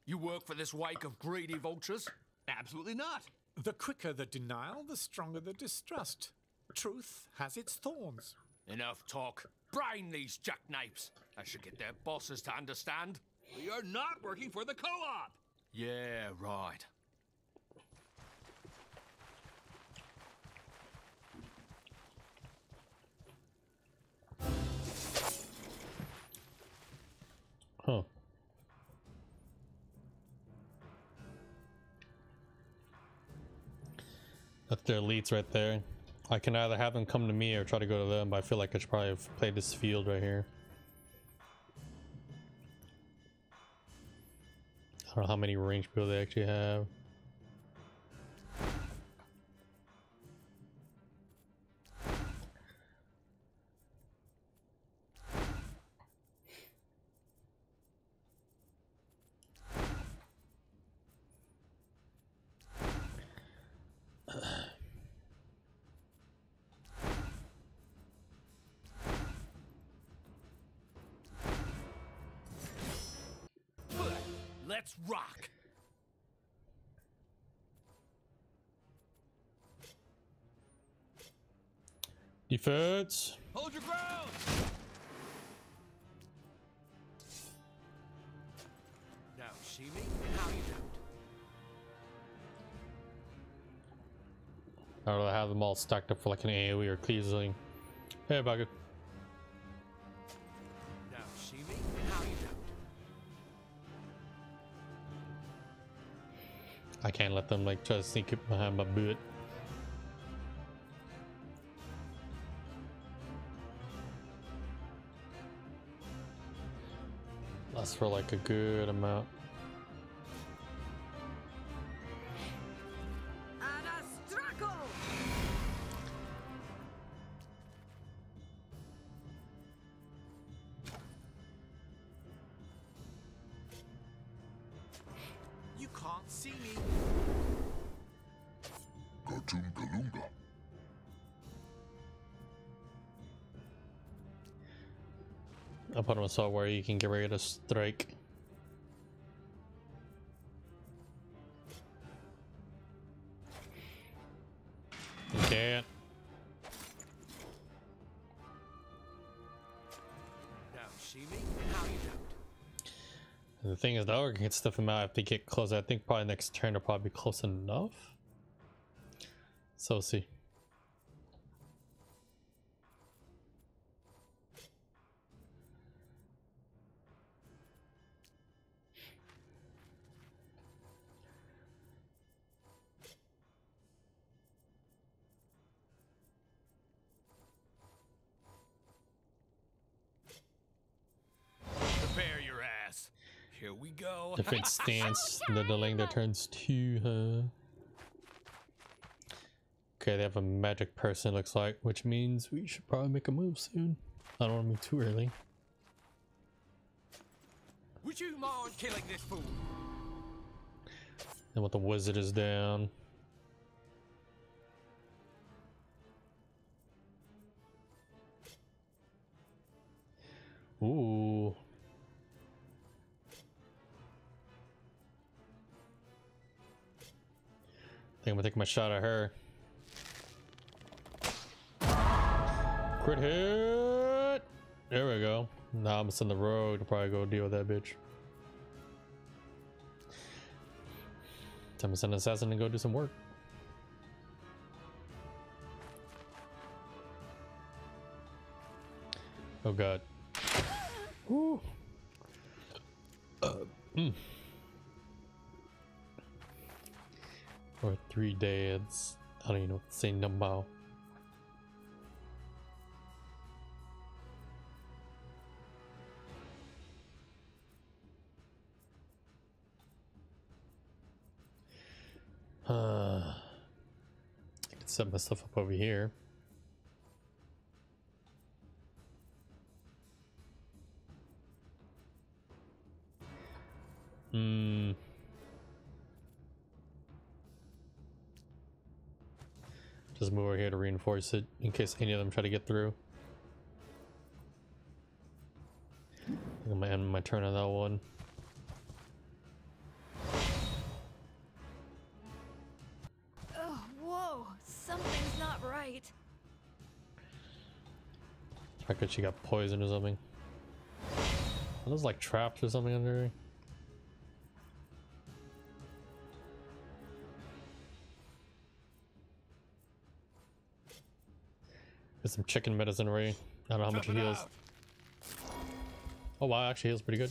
You work for this wake of greedy vultures? Absolutely not. The quicker the denial, the stronger the distrust. Truth has its thorns. Enough talk. Brain these jackknapes. I should get their bosses to understand. We are not working for the co-op. Yeah, right. Huh. That's their elites right there. I can either have them come to me or try to go to them, but I feel like I should probably have played this field right here. I don't know how many range people they actually have. Defense. Hold your ground. Now, see me? Now you don't. I'd rather have them all stacked up for like an AoE or cleaving. Hey, bugger. Now, see me? Now you don't. I can't let them like try to sneak it behind my boot. Lasts for like a good amount. You can't see me. Gotum Galunga. I'll put on a saw where you can get ready to strike. You can't. Now, see me? Now you don't. And the thing is, the ogre can stuff him out if they get close. I think probably next turn they'll probably be close enough. So we'll see. Go. Defense stance, the delaying their turns to huh? Okay, they have a magic person, looks like, which means we should probably make a move soon. I don't want to move too early. Would you mind killing this fool? And what the wizard is down. Ooh. think I'm gonna take my shot at her. Crit hit! There we go. Now I'm just on the road to probably go deal with that bitch. Time to send an assassin and go do some work. Oh god. Woo. Uh, mm. Or three dads. I don't even know what to say number. Uh, I can set myself up over here. Hmm. Just move over here to reinforce it in case any of them try to get through. I'm gonna end my turn on that one. Oh, whoa. Something's not right. I could she got poisoned or something. Are those like traps or something under her? Get some chicken medicine ready. I don't know how much it heals. Oh wow, actually heals pretty good.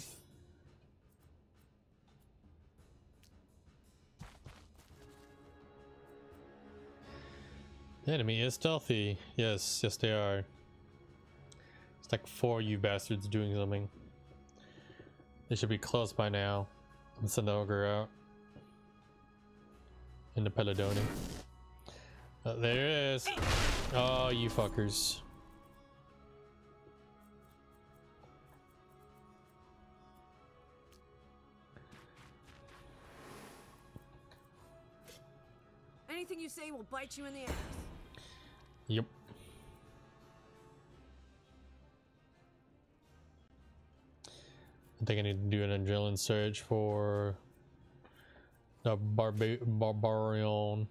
The enemy is stealthy. Yes, yes they are. It's like four you bastards doing something. They should be close by now. I'm send the ogre out. In the Peladoni. Uh, there it is. Oh, you fuckers. Anything you say will bite you in the ass. Yep. I think I need to do an adrenaline surge for the barba barbarian.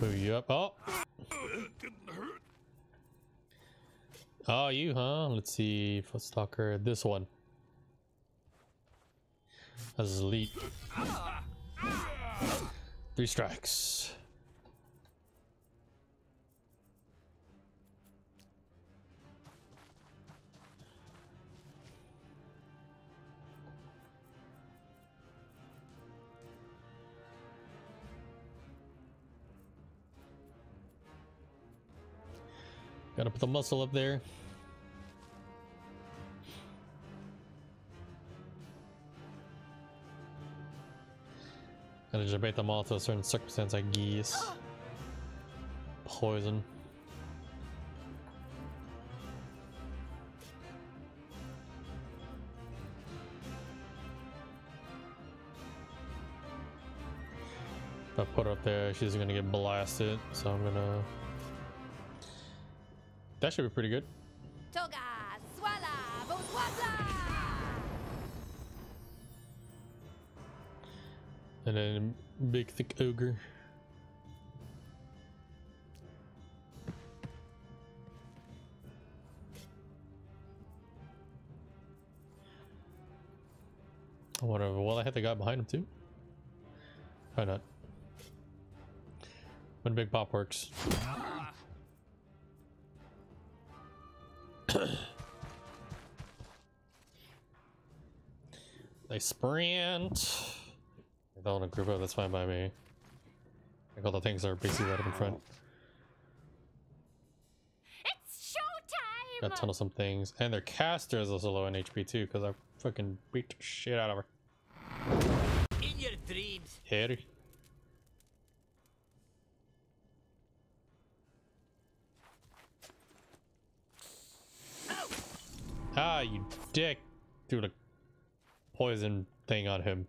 You up. Oh. Oh, you, huh? Let's see. Footstalker. This one. Elite. Three strikes. Gotta put the muscle up there. Gotta debate them all to a certain circumstance, I guess. Poison. If I put her up there, she's gonna get blasted, so I'm gonna... That should be pretty good. Toga, swala, bonsoir. And then big thick ogre. Whatever. Well, I hit the guy behind him too. Why not? One big pop works. Ah. they sprint. If I want to group up, that's fine by me. Like all the things are basically right up in front. It's showtime! Got a ton of some things. And their caster is also low in HP too, because I fucking beat the shit out of her. In your dreams. Hit Ah, you dick. Threw the poison thing on him.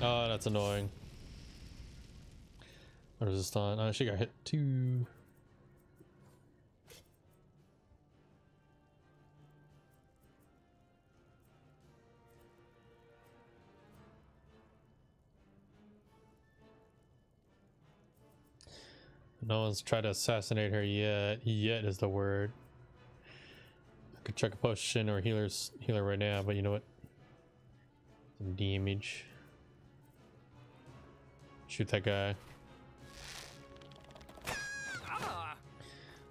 Oh, that's annoying. On? Oh, she got hit too. No one's tried to assassinate her yet. Yet is the word. I could check a potion or healer's healer right now, but you know what? Some damage. Shoot that guy.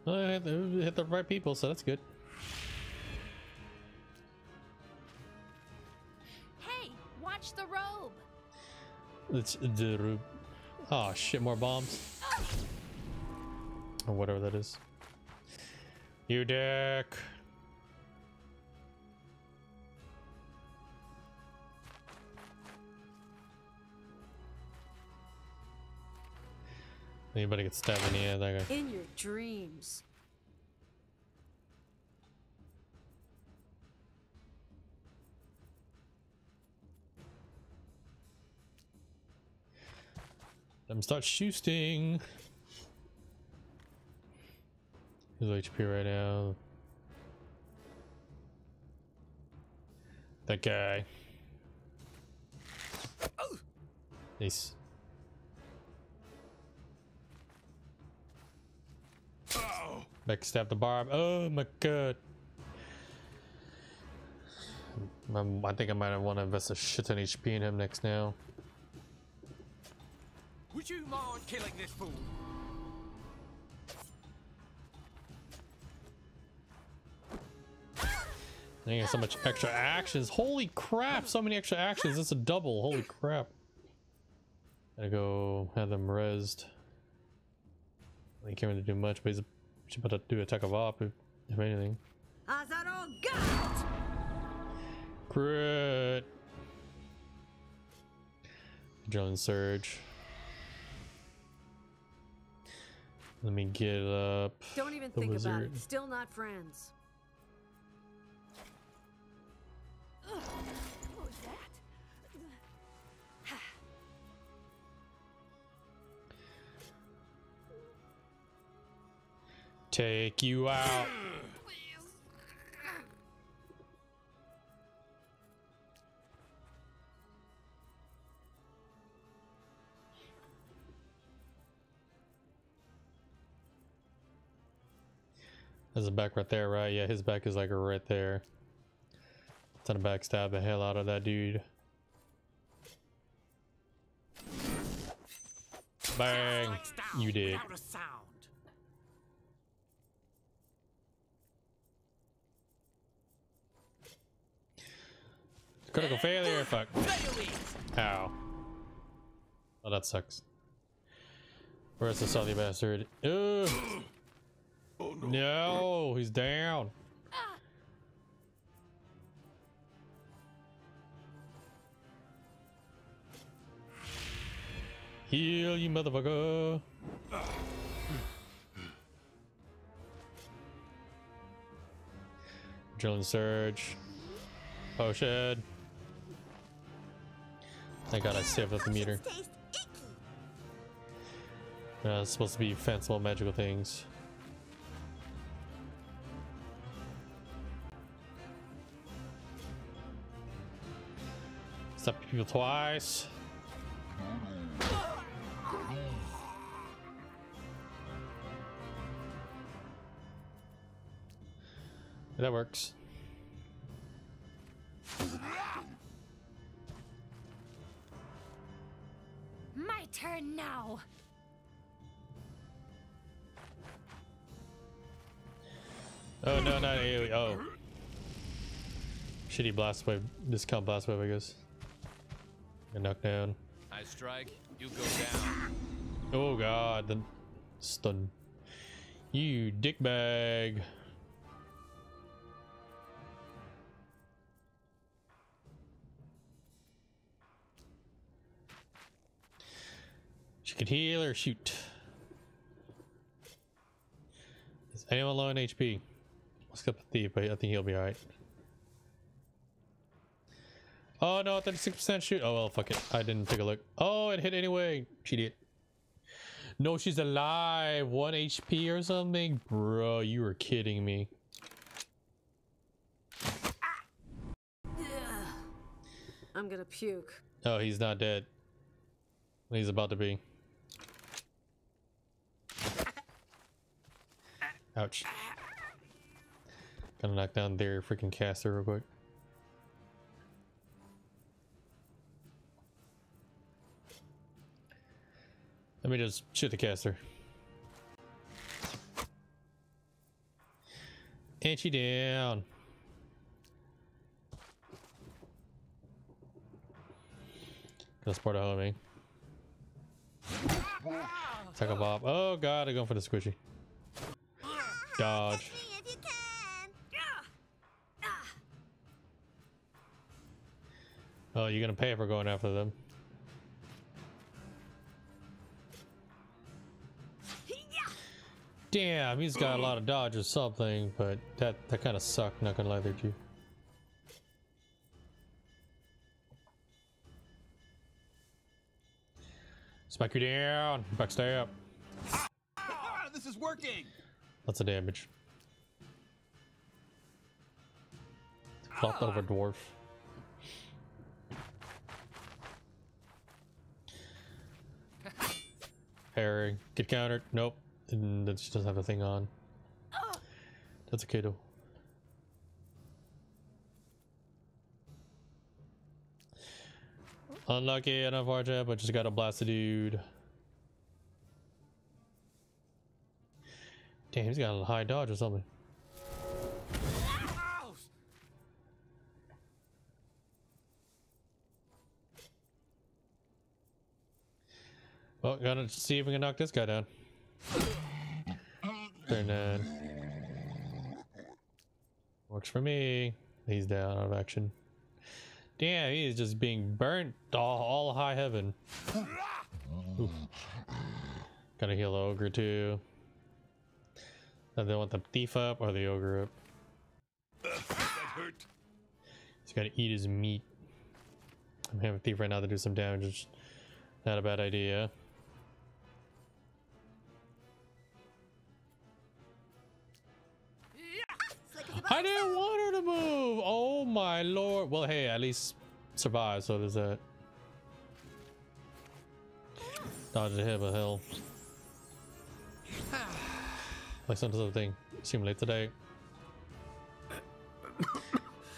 Well, I hit the, hit the right people, so that's good. Hey, watch the robe. It's the robe. Oh shit, more bombs. Or whatever that is. You dick. Anybody get stabbed in the head? That guy. In your dreams. Let him start shooting. His HP right now. That guy. Nice. Backstab the barb. Oh my god. Um, I think I might want to invest a shit ton HP in him next now. Would you mind killing this fool? Dang, so much extra actions. Holy crap, so many extra actions. It's a double. Holy crap. Gotta go have them rezzed. He can't really do much, but he's, about to do attack of op, if, if anything. Crit. Adrenaline surge. Let me get up. Don't even think about it. Still not friends. Take you out. There's a back right there, right? Yeah, his back is like right there. Trying to backstab the hell out of that dude. Bang! You did. Without a sound. Critical failure, fuck. Ow. Oh, that sucks. Where's the salty bastard? Ugh. Oh, no. he's down. Heal, you motherfucker. Drilling surge. Potion. Thank god I saved up the meter. Uh, it's supposed to be fanciful magical things. Stop people twice. That works. My turn now. Oh no, not AoE. Oh. Shitty blast wave. Discount blast wave, I guess. Get knocked down. I strike, you go down. Oh god, the stun. You dickbag. She can heal or shoot. Is anyone low on HP? Let's get the thief, but I think he'll be alright. Oh no, 36% shoot. Oh well, fuck it. I didn't take a look. Oh, it hit anyway. She did. No, she's alive. One HP or something? Bro, you were kidding me. I'm gonna puke. Oh, he's not dead. He's about to be. Ouch. Gonna knock down their freaking caster real quick. Let me just shoot the caster. And she down. Gonna sport a homie. Take a bob. Oh god, I'm going for the squishy. Dodge. Oh, you're gonna pay for going after them. Damn, he's got a lot of dodge or something, but that that kind of sucked. Not gonna lie there, G. Smack you down. Backstab. Ah, this is working. Lots of damage. Flop over dwarf. Harry. Get countered. Nope. And that she doesn't have a thing on. That's okay though. Unlucky and unfortunate, but just gotta blast a dude. Damn, he's got a high dodge or something. Well, gotta see if we can knock this guy down. That. Works for me. He's down out of action. Damn, he is just being burnt all, all high heaven. Oof. Gotta heal the ogre too. Now they want the thief up or the ogre up. He's gotta eat his meat. I'm having thief right now to do some damage. Not a bad idea. I didn't want her to move. Oh my lord. Well, hey, at least survive. So there's that. Dodge a hit of a hill. like some sort of thing. Simulate today.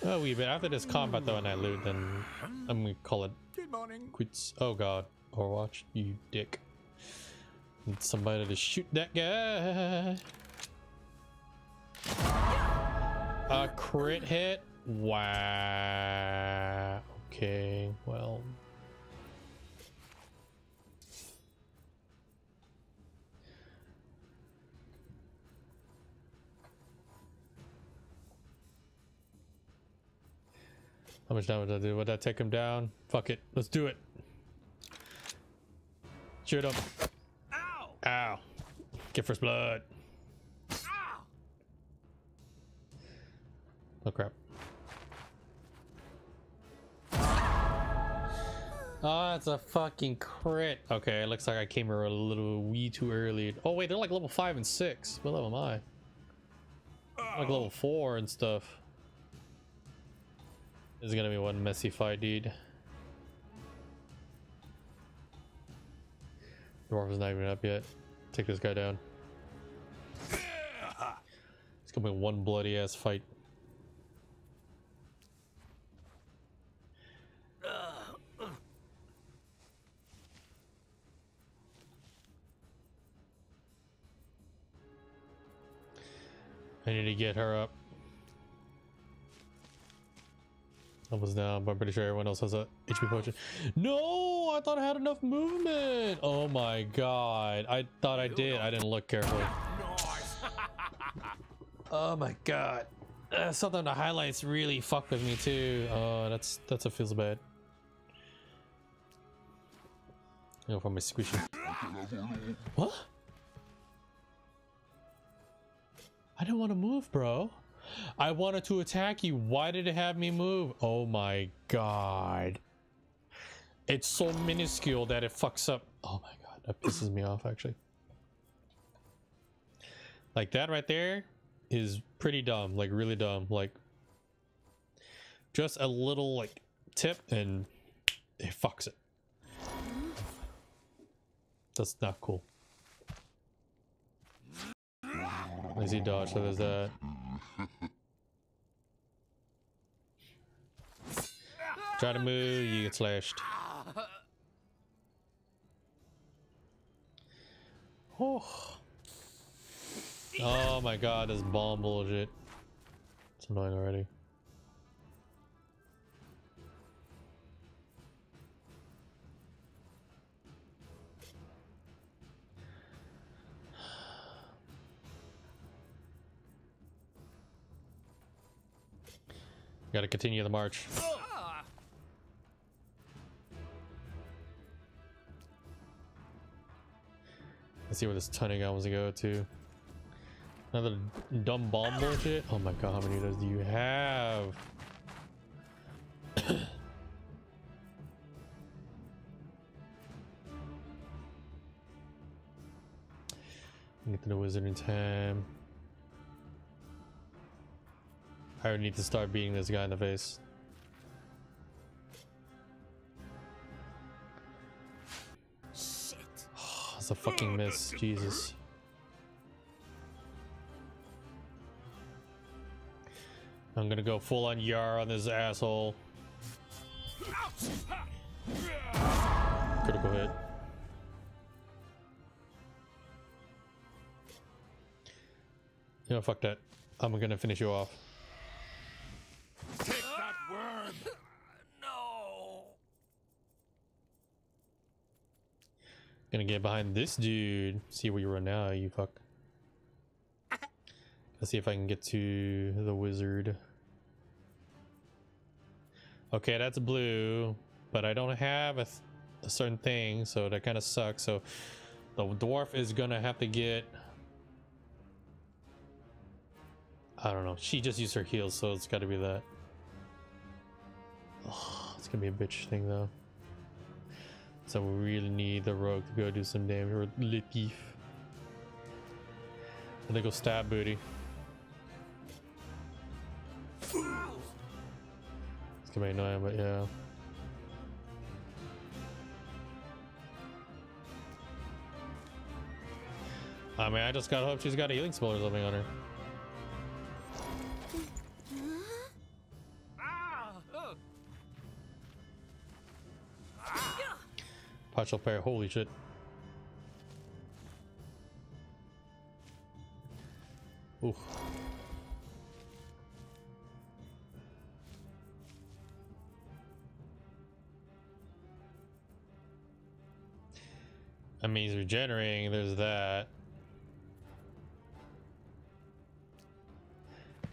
A wee bit. After this combat though and I loot, then I'm gonna call it Good morning. quits. Oh god. Overwatch, you dick. Need somebody to shoot that guy. A crit hit? Wow. Okay, well. How much damage did I do? Would that take him down? Fuck it. Let's do it. Shoot him. Ow! Ow. Get first blood. Oh crap. Oh, that's a fucking crit. Okay, it looks like I came here a little wee too early. Oh wait, they're like level 5 and 6. What level am I? Like level 4 and stuff. This is gonna be one messy fight, dude. Dwarf is not even up yet. Take this guy down. It's gonna be one bloody ass fight. I need to get her up. Almost down, but I'm pretty sure everyone else has a HP potion. No, I thought I had enough movement. Oh my god. I thought I did. I didn't look carefully. oh my god. Uh, something the highlights really fuck with me too. Oh, that's that's a feels bad. Go for my squishy. What? I didn't want to move, bro. I wanted to attack you. Why did it have me move? Oh my god. It's so minuscule that it fucks up. Oh my god, that pisses me off actually. Like that right there is pretty dumb, like really dumb. Like just a little like tip and it fucks it. That's not cool. At least he dodged, so there's that. Try to move, you get slashed. Oh. Oh my god, this bomb bullshit. It's annoying already. Gotta continue the march. Let's see where this tunning gun wants to go to. Another dumb bomb bullshit? Oh my god, how many of those do you have? Get to the wizard in time. I would need to start beating this guy in the face. Shit. Oh, that's a fucking miss, Jesus. I'm gonna go full on Yar on this asshole. Critical hit. You know, fuck that. I'm gonna finish you off. Take that worm! No. Gonna get behind this dude. See where you are now, you fuck. Let's see if I can get to the wizard. Okay, that's blue, but I don't have a, th a certain thing, so that kind of sucks. So the dwarf is gonna have to get. I don't know. She just used her heels, so it's got to be that. Oh, it's gonna be a bitch thing though. So we really need the rogue to go do some damage or Latif. And they go stab booty. It's gonna be annoying, but yeah. Ah, I mean, I just gotta hope she's got a healing spell or something on her. Partial pair, holy shit. Ooh. That means regenerating, there's that.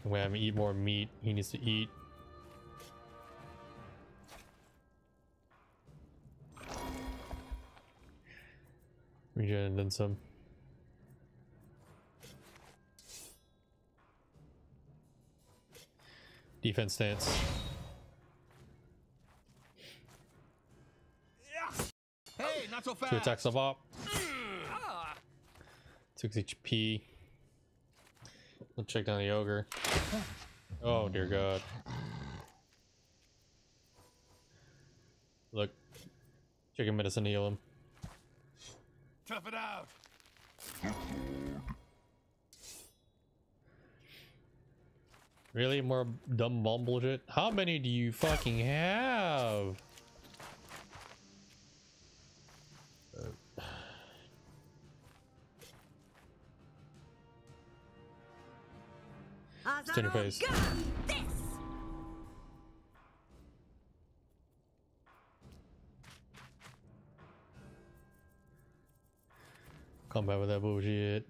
When I eat more meat, he needs to eat. Regen and then some. Defense stance. Hey, not so fast. Two attacks of op. 6 HP. Let's check down the ogre. Oh dear god. Look. Chicken medicine heal him. Tough it out. Really? More dumb bomb bullshit? How many do you fucking have? Stand your face. This. Combat with that bullshit.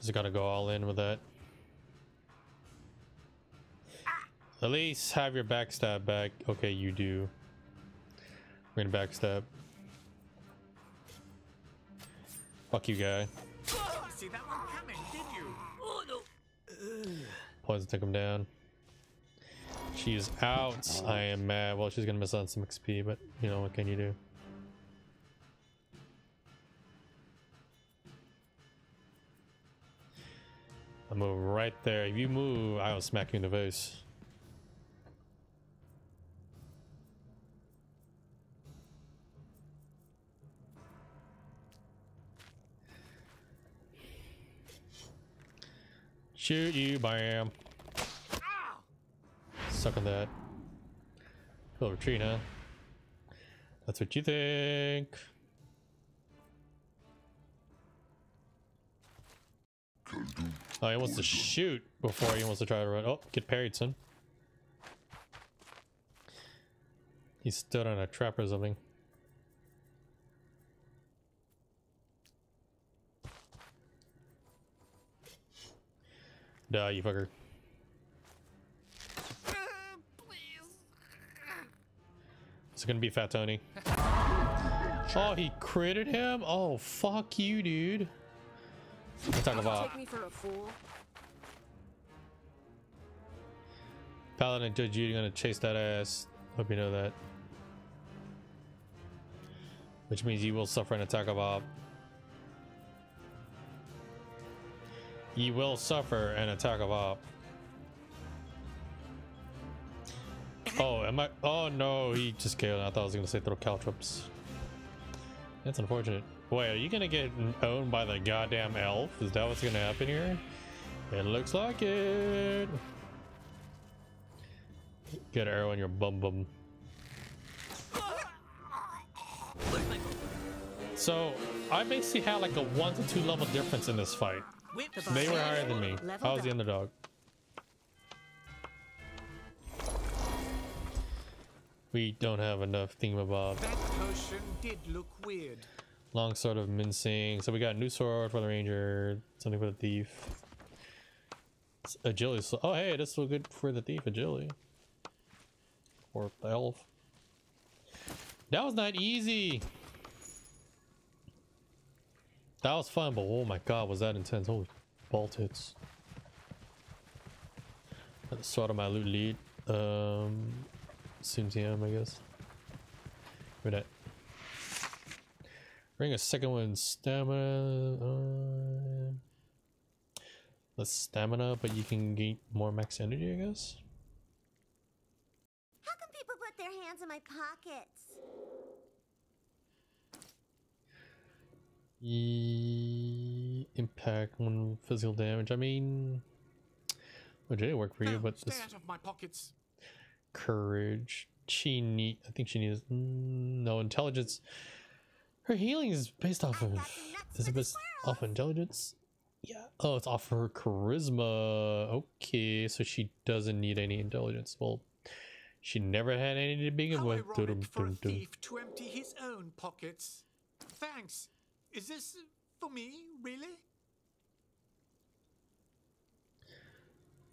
Just gotta go all in with that. At least have your backstab back. Okay, you do. We're gonna backstab. Fuck you, guy. See that one coming, did you? Oh no. Poison took him down. She's out. I am mad. Well, she's gonna miss out on some XP, but you know what can you do? I move right there. If you move, I will smack you in the face. Shoot you, bam. Suck on that. Cool retreat, huh? That's what you think. Oh, he wants to shoot before he wants to try to run. Oh, get parried, son. He stood on a trap or something. Die, you fucker. It's gonna be Fat Tony. Oh, he critted him? Oh, fuck you, dude. Let's talk about Take me for a fool. Paladin and Judge you gonna chase that ass. Hope you know that. Which means you will suffer an attack of op. You will suffer an attack of op. Oh, am I? Oh no, he just killed. I thought I was gonna say throw caltrops. That's unfortunate. Wait, are you gonna get owned by the goddamn elf? Is that what's gonna happen here? It looks like it. Get an arrow in your bum bum. So I basically had like a one to two level difference in this fight. They were higher than me. I was the underdog. We don't have enough thingamabob. That potion did look weird. Long sword of mincing. So we got new sword for the ranger, something for the thief. It's Agility. Oh hey, this will good for the thief. Agility. Or the elf. That was not easy. That was fun, but oh my god, was that intense? Holy tits. At the of my loot lead. Um, assumes him, I guess. Where that? Bring a second one stamina. Uh, less stamina, but you can gain more max energy, I guess. How come people put their hands in my pockets? E impact one physical damage. I mean, well, it didn't work for you, No, but stay this out of my pockets. Courage. She need. I think she needs no intelligence. Her healing is based off of. Is it based off of intelligence? Yeah. Oh, it's off her charisma. Okay, so she doesn't need any intelligence. Well, she never had any to begin How with. Dum, ironic for a thief to empty his own pockets. Thanks. Is this for me, really?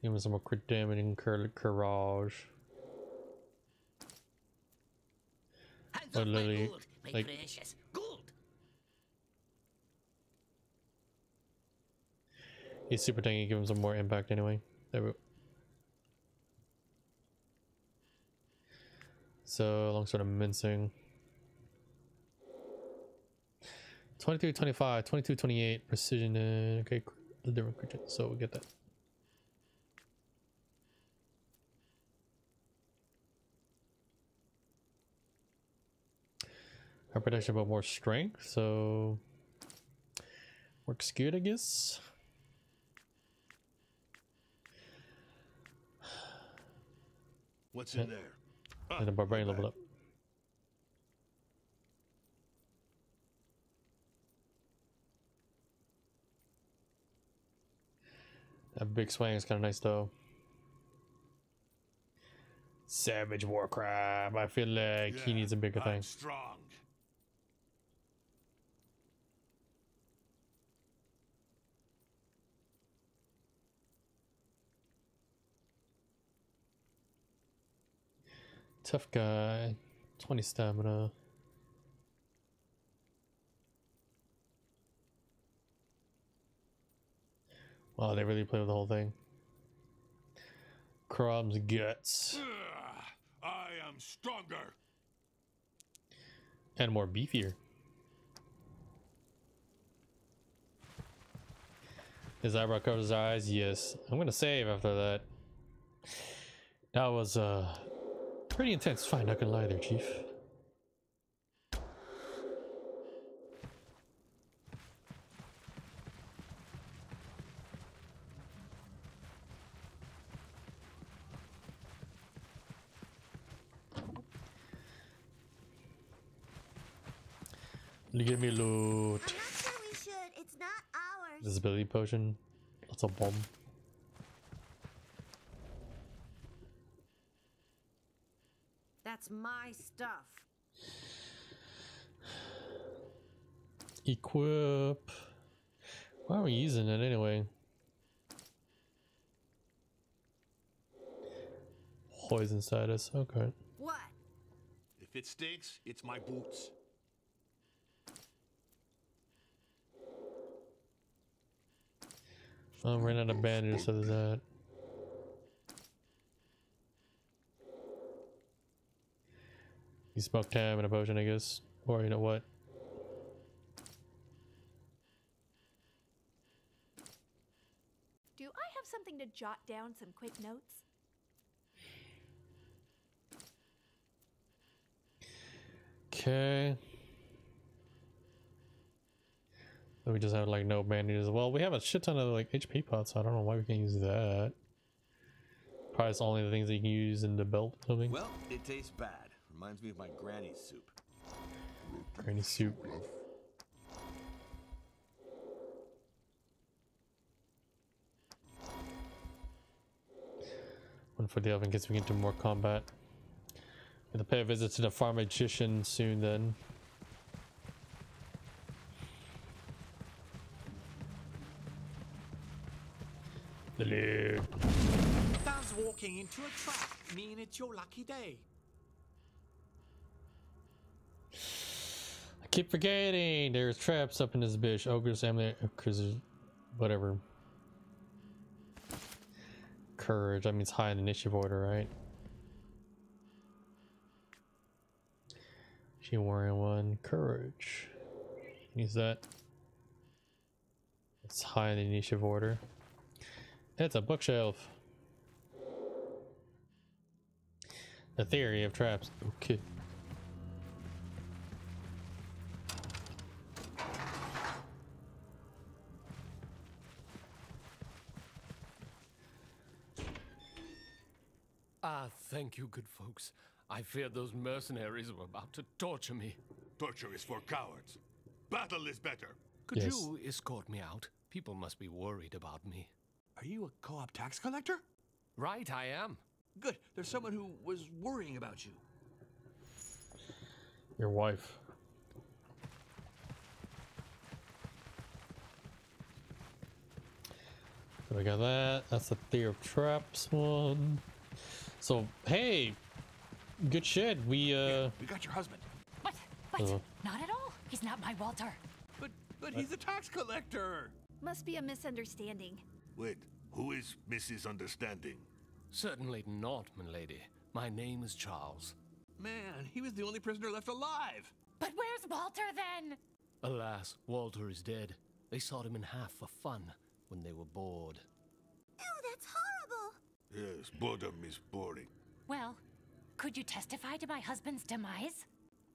Give me some more crit damage and courage. My gold, like- precious gold. He's super tanky, give him some more impact anyway. There we go. So, long sort of mincing. 23, 25, 22, 28, precision, uh, okay, the different creature, so we'll get that. Our protection, but more strength, so works good, I guess. What's in there? And the barbarian leveled up. That big swing is kind of nice though. Savage Warcraft. I feel like he needs a bigger I'm thing. strong. Tough guy. 20 stamina. Wow, they really play with the whole thing. Crom's guts. Ugh, I am stronger. And more beefier. His eyebrow covers his eyes? Yes. I'm gonna save after that. That was uh pretty intense fight, not gonna lie there, Chief. Give me loot. Disability potion. That's a bomb. That's my stuff. Equip. Why are we using it anyway? Poison status. Okay. What? If it stinks, it's my boots. Oh, I ran out of bandages, so there's that. You smoke time and a potion, I guess. Or you know what? Do I have something to jot down some quick notes? Okay. Then we just have like no bandages. Well, we have a shit ton of like HP pots, so I don't know why we can't use that. Probably it's only the things that you can use in the belt or something. Well, it tastes bad. Reminds me of my granny's soup. Granny soup. One for the oven gets me into more combat. Gonna pay a visit to the farm magician soon then. The loot. Does walking into a trap mean it's your lucky day? Keep forgetting there's traps up in this bitch. Oh, Ogres, amulet, cause whatever. Courage, that means high in initiative order, right? She wearing one. Courage. Use that. It's high in the initiative order. It's a bookshelf. The theory of traps. Okay. Thank you, good folks. I feared those mercenaries were about to torture me. Torture is for cowards. Battle is better. Could Yes. you escort me out? People must be worried about me. Are you a co-op tax collector? Right, I am. Good. There's someone who was worrying about you. Your wife. So we got that. That's the Theory of Traps one. So, hey, good shit. We, uh, We got your husband. What? What? Uh. Not at all. He's not my Walter. But but he's a tax collector. Must be a misunderstanding. Wait, who is Mrs. Understanding? Certainly not, milady. My name is Charles. Man, he was the only prisoner left alive. But where's Walter then? Alas, Walter is dead. They sawed him in half for fun when they were bored. Ew, that's horrible. Yes, boredom is boring. Well, could you testify to my husband's demise?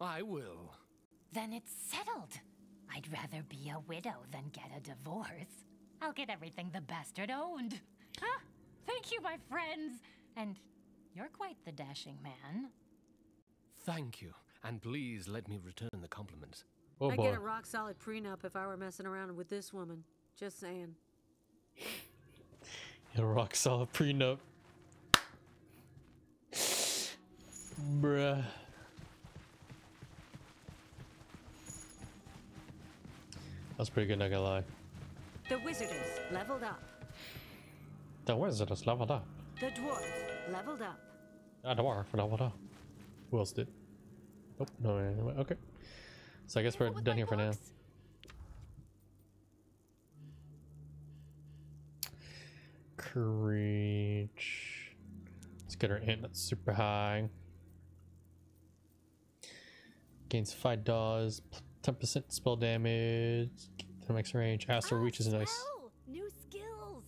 I will. Then it's settled. I'd rather be a widow than get a divorce. I'll get everything the bastard owned. Huh? Thank you, my friends. And you're quite the dashing man. Thank you, and please let me return the compliments. oh I'd boy. get a rock solid prenup if I were messing around with this woman. Just saying. A rock solid prenup. Bruh. That's pretty good, not gonna lie. The wizardess leveled up. The wizard is leveled up. The dwarf leveled up. Ah, the dwarf leveled up. Who else did? Nope, no, anyway, okay. So I guess we're done here for now. Courage. Let's get our at super high. Gains five dollars, ten percent spell damage, ten max range. Astral Ah, reach is nice. New skills.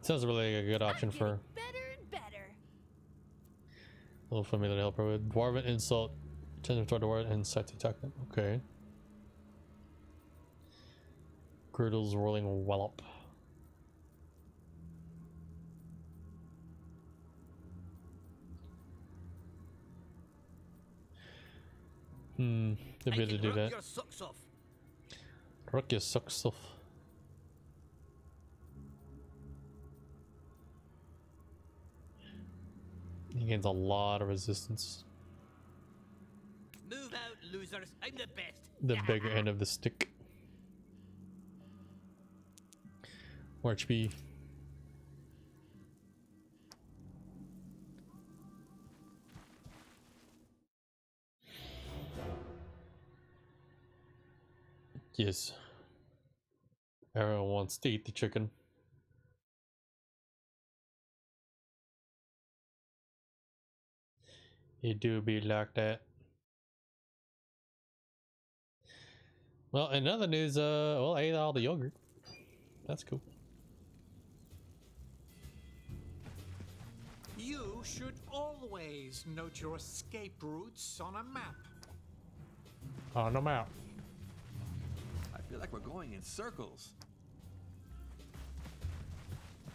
Sounds really a good option for better and better. a little familiar to help her with. Dwarven insult, tends toward the word and set to attack them. Okay. Gurdil's rolling wallop. Hmm, the I ability to do that. your socks off. Rock your socks off. He gains a lot of resistance. Move out, losers. I'm the best. The bigger end of the stick. More HP. Yes. Everyone wants to eat the chicken. It do be like that. Well, in other news, uh, well, I ate all the yogurt. That's cool. Always note your escape routes on a map. On them map. I feel like we're going in circles.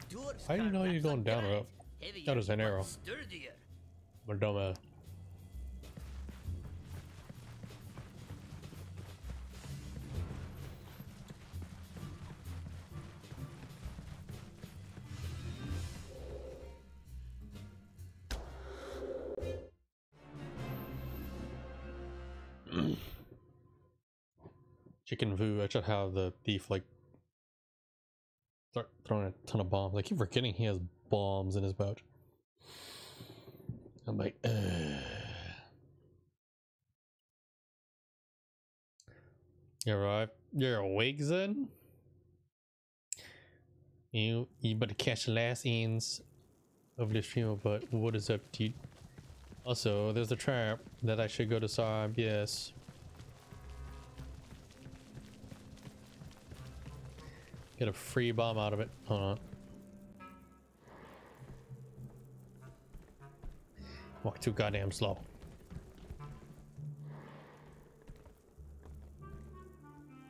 Dwarves How do you can't know you're going down or giant. up? That is an arrow. Sturdier. But don't Chicken I should have the thief like start throwing a ton of bombs. I keep forgetting he has bombs in his pouch. I'm like, Ugh. You're right. Uh, You're awake, Zen? You you better catch the last ends of this film, but what is up, dude? Also, there's a trap that I should go to Sarb, yes. Get a free bomb out of it. Hold on. Walk too goddamn slow.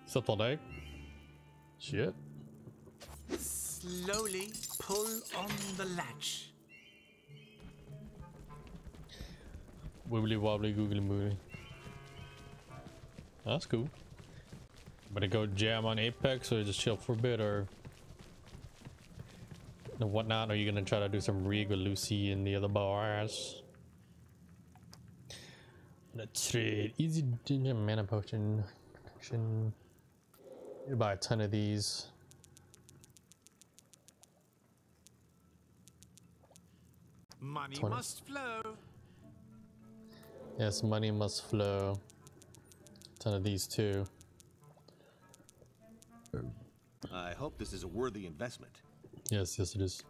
Slept all day? Shit. Slowly pull on the latch. Wibbly wobbly googly moogly. That's cool. Better go jam on Apex or just chill for a bit or whatnot? Are you gonna try to do some rig with Lucy and the other bars? Let's trade easy ginger mana potion. Need to buy a ton of these. Money 20. must flow. Yes, money must flow. A ton of these too. I hope this is a worthy investment. Yes, yes it is.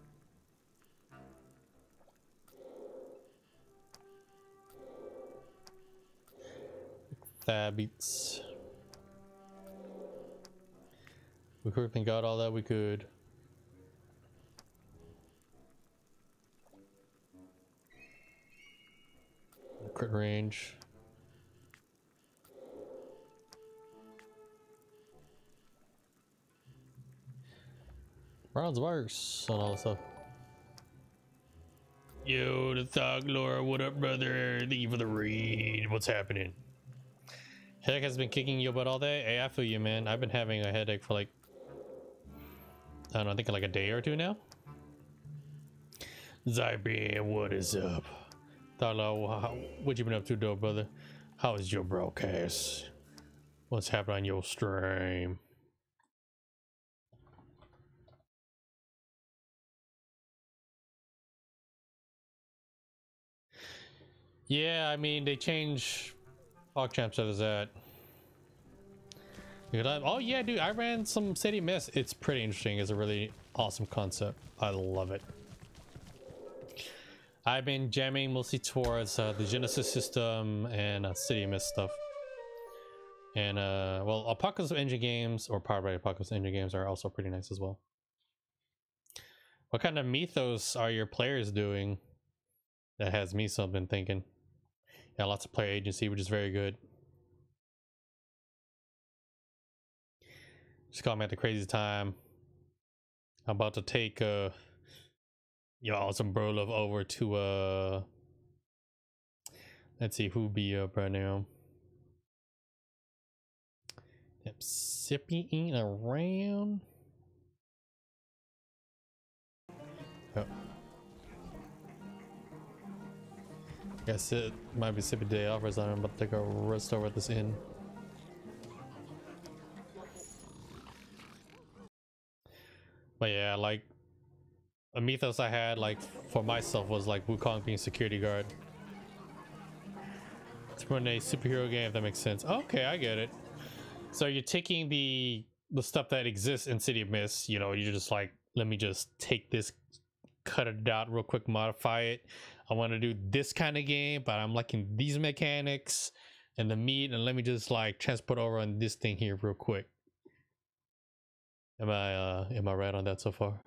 Thabits. We quickly got all that we could. Crit range. Bronze works and all that stuff. Yo, the Thug Lord, what up, brother? Thank you for the read. What's happening? Headache has been kicking you butt all day. Hey, I feel you, man. I've been having a headache for like, I don't know, I think like a day or two now. Zybrian, what is up? Thug Lord, what you been up to, though, brother? How is your broadcast? What's happening on your stream? Yeah, I mean they change PogChamp says that. You know, Oh yeah, dude, I ran some City Mist. It's pretty interesting. It's a really awesome concept. I love it. I've been jamming mostly towards uh, the Genesys system and uh, City Mist stuff. And uh, well, Apocalypse Engine games or Powered by Apocalypse Engine games are also pretty nice as well. What kind of mythos are your players doing? That has me something thinking. Yeah, lots of player agency, which is very good. Just caught me at the crazy time. I'm about to take uh your awesome Brolov over to uh let's see who be up right now. Yep, Sippy ain't around. Guess it might be sippy day off or something, but take a rest over at this inn. But yeah, like a mythos I had like for myself was like Wukong being security guard. It's run a superhero game if that makes sense. Okay, I get it. So you're taking the the stuff that exists in City of Mist, you know, you're just like, let me just take this, cut it out real quick, modify it. I want to do this kind of game, but I'm liking these mechanics and the meat, and let me just like transport over on this thing here real quick. Am I uh am I right on that so far?